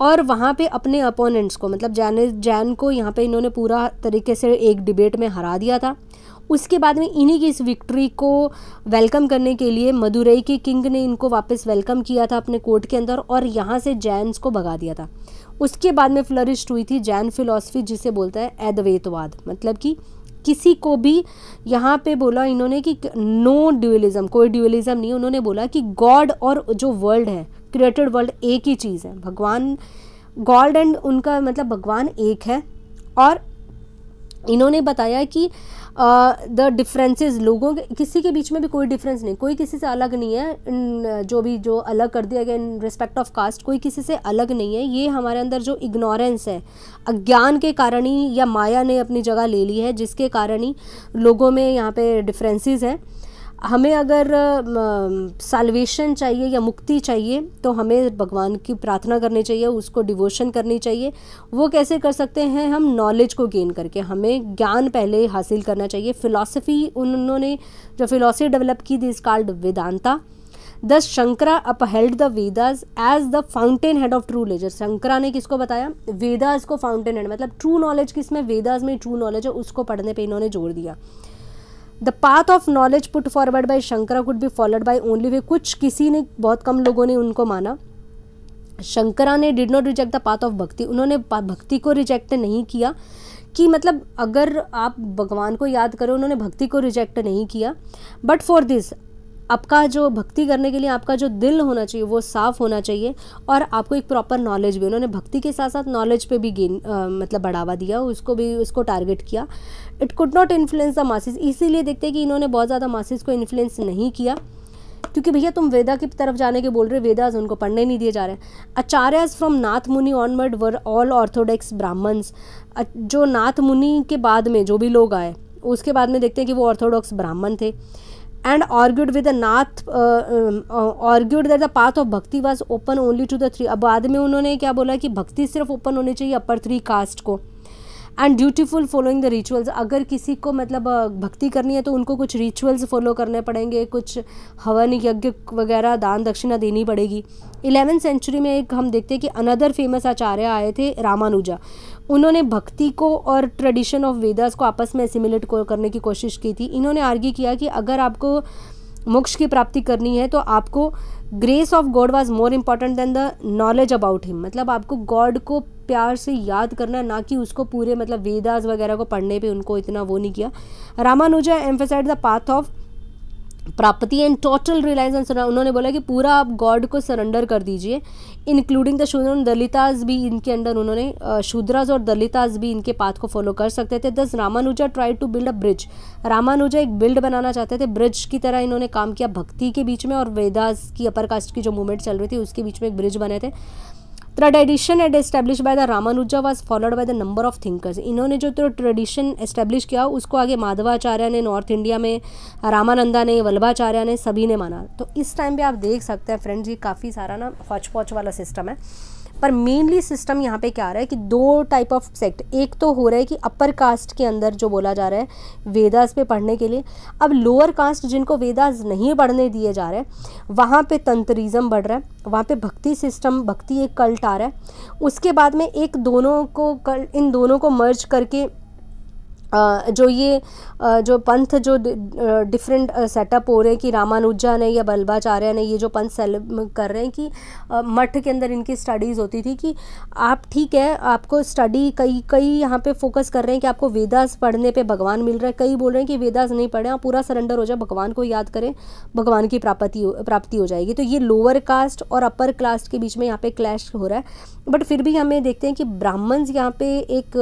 और वहाँ पे अपने अपोनेंट्स को मतलब जैन जैन को यहाँ पे इन्होंने पूरा तरीके से एक डिबेट में हरा दिया था। उसके बाद में इन्हीं की इस विक्ट्री को वेलकम करने के लिए मदुरई के किंग ने इनको वापस वेलकम किया था अपने कोर्ट के अंदर और यहाँ से जैन्स को भगा दिया था। उसके बाद में फ्लरिश्ड हुई थी जैन फिलोसफी जिसे बोलता है अद्वैतवाद। मतलब कि किसी को भी यहाँ पे बोला इन्होंने कि नो ड्यूअलिज्म कोई ड्यूअलिज्म नहीं, उन्होंने बोला कि गॉड और जो वर्ल्ड है क्रिएटेड वर्ल्ड एक ही चीज़ है। भगवान गॉड एंड उनका मतलब भगवान एक है और इन्होंने बताया कि द डिफरेंसेस लोगों के, किसी के बीच में भी कोई डिफरेंस नहीं, कोई किसी से अलग नहीं है इन जो भी, जो अलग कर दिया गया, इन रिस्पेक्ट ऑफ़ कास्ट कोई किसी से अलग नहीं है, ये हमारे अंदर जो इग्नोरेंस है, अज्ञान के कारण ही या माया ने अपनी जगह ले ली है, जिसके कारण ही लोगों में यहाँ पे डिफरेंसेस हैं। हमें अगर सालवेशन चाहिए या मुक्ति चाहिए तो हमें भगवान की प्रार्थना करनी चाहिए, उसको डिवोशन करनी चाहिए। वो कैसे कर सकते हैं हम? नॉलेज को गेन करके। हमें ज्ञान पहले हासिल करना चाहिए। फ़िलासफ़ी उन्होंने, जो फिलोसफी डेवलप की थी called Vedanta. The Shankara upheld the Vedas as the fountain head of true laser Shankara ने किसको बताया? वेदास को फाउंटेन हेड मतलब ट्रू नॉलेज किसमें वेदास में ट्रू नॉलेज है, उसको पढ़ने पे इन्होंने ज़ोर दिया। The path of knowledge put forward by Shankara could be followed by only वे कुछ किसी ने, बहुत कम लोगों ने उनको माना। शंकरा ने did not reject the path of bhakti उन्होंने भक्ति को रिजेक्ट नहीं किया कि मतलब अगर आप भगवान को याद करो, उन्होंने भक्ति को रिजेक्ट नहीं किया। बट फॉर दिस आपका जो भक्ति करने के लिए आपका जो दिल होना चाहिए, वो साफ़ होना चाहिए और आपको एक प्रॉपर नॉलेज भी, उन्होंने भक्ति के साथ साथ नॉलेज पे भी गेन मतलब बढ़ावा दिया, उसको भी, उसको टारगेट किया। It could not influence the masses इसीलिए देखते हैं कि इन्होंने बहुत ज़्यादा मासिस को इन्फ्लुएंस नहीं किया। क्योंकि भैया तुम वेदा की तरफ़ जाने के बोल रहे वेदाज उनको पढ़ने नहीं दिए जा रहे acharyas from Nath Muni onward were all orthodox Brahmins. जो नाथ मुनि के बाद में, जो भी लोग आए, उसके बाद में देखते हैं कि वो ऑर्थोडॉक्स ब्राह्मण थे। And argued with Nath argued that the path of bhakti was open only to the three अब बाद में उन्होंने क्या बोला कि भक्ति सिर्फ़ ओपन होनी चाहिए अपर थ्री कास्ट को। And dutiful following the rituals अगर किसी को मतलब भक्ति करनी है तो उनको कुछ रिचुअल्स फॉलो करने पड़ेंगे, कुछ हवन यज्ञ वगैरह दान दक्षिणा देनी पड़ेगी। इलेवन सेंचुरी में एक हम देखते हैं कि अनदर फ़ेमस आचार्य आए थे, रामानुजा। उन्होंने भक्ति को और ट्रेडिशन ऑफ़ वेदास को आपस में एसिमुलेट करने की कोशिश की थी। इन्होंने आर्ग्यू किया कि अगर आपको मोक्ष की प्राप्ति करनी है तो आपको grace of god was more important than the knowledge about him मतलब आपको गॉड को प्यार से याद करना, ना कि उसको पूरे मतलब वेदास वगैरह को पढ़ने पे उनको इतना वो नहीं किया। Ramanuja emphasised the path of prapatti and total reliance उन्होंने बोला कि पूरा आप गॉड को सरेंडर कर दीजिए इंक्लूडिंग द शूद्र दलिताज भी इनके अंडर उन्होंने शूद्राज और दलिताज भी इनके पाथ को फॉलो कर सकते थे। Thus Ramanuja try to build a bridge Ramanuja एक बिल्ड बनाना चाहते थे। ब्रिज की तरह इन्होंने काम किया भक्ति के बीच में और वेदास की अपर कास्ट की जो मूवमेंट चल रही थी, उसके बीच में एक ब्रिज बने थे। Tradition add establish by the Ramanuja was followed by the number of thinkers इन्होंने जो तो ट्रेडिशन एस्टेब्लिश किया, उसको आगे माधवाचार्य ने नॉर्थ इंडिया में, रामानंदा ने, वल्लभाचार्य ने, सभी ने माना। तो इस टाइम पे आप देख सकते हैं फ्रेंड्स ये काफ़ी सारा ना हॉच वाला सिस्टम है। पर मेनली सिस्टम यहाँ पे क्या आ रहा है कि दो टाइप ऑफ़ सेक्ट एक तो हो रहा है कि अपर कास्ट के अंदर जो बोला जा रहा है वेदास पे पढ़ने के लिए। अब लोअर कास्ट जिनको वेदास नहीं पढ़ने दिए जा रहे, वहाँ पे तंत्रिज्म बढ़ रहा है, वहाँ पे भक्ति सिस्टम भक्ति एक कल्ट आ रहा है। उसके बाद में एक दोनों को कल, इन दोनों को मर्ज करके जो ये जो पंथ जो डिफरेंट सेटअप हो रहे हैं कि रामानुजा ने या बल्बाचार्य ने ये जो पंथ सेल कर रहे हैं कि मठ के अंदर इनकी स्टडीज़ होती थी कि आप ठीक है, आपको स्टडी कई कई यहाँ पे फोकस कर रहे हैं कि आपको वेदास पढ़ने पे भगवान मिल रहा है। कई बोल रहे हैं कि वेदास नहीं पढ़े आप पूरा सरेंडर हो जाए, भगवान को याद करें, भगवान की प्राप्ति प्राप्ति हो जाएगी। तो ये लोअर कास्ट और अपर कास्ट के बीच में यहाँ पर क्लैश हो रहा है। बट फिर भी हमें देखते हैं कि ब्राह्मण्स यहाँ पे एक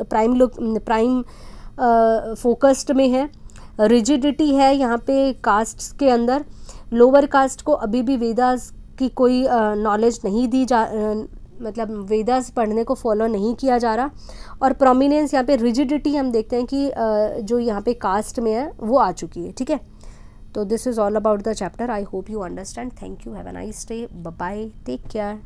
प्राइम लुक प्राइम फोकस्ड में है रिजिडिटी है यहाँ पे कास्ट के अंदर। लोअर कास्ट को अभी भी वेदास की कोई नॉलेज नहीं दी जा मतलब वेदास पढ़ने को फॉलो नहीं किया जा रहा। और प्रोमिनेंस यहाँ पे रिजिडिटी हम देखते हैं कि जो यहाँ पे कास्ट में है, वो आ चुकी है, ठीक है? तो this is all about the chapter I hope you understand thank you have a nice day bye take care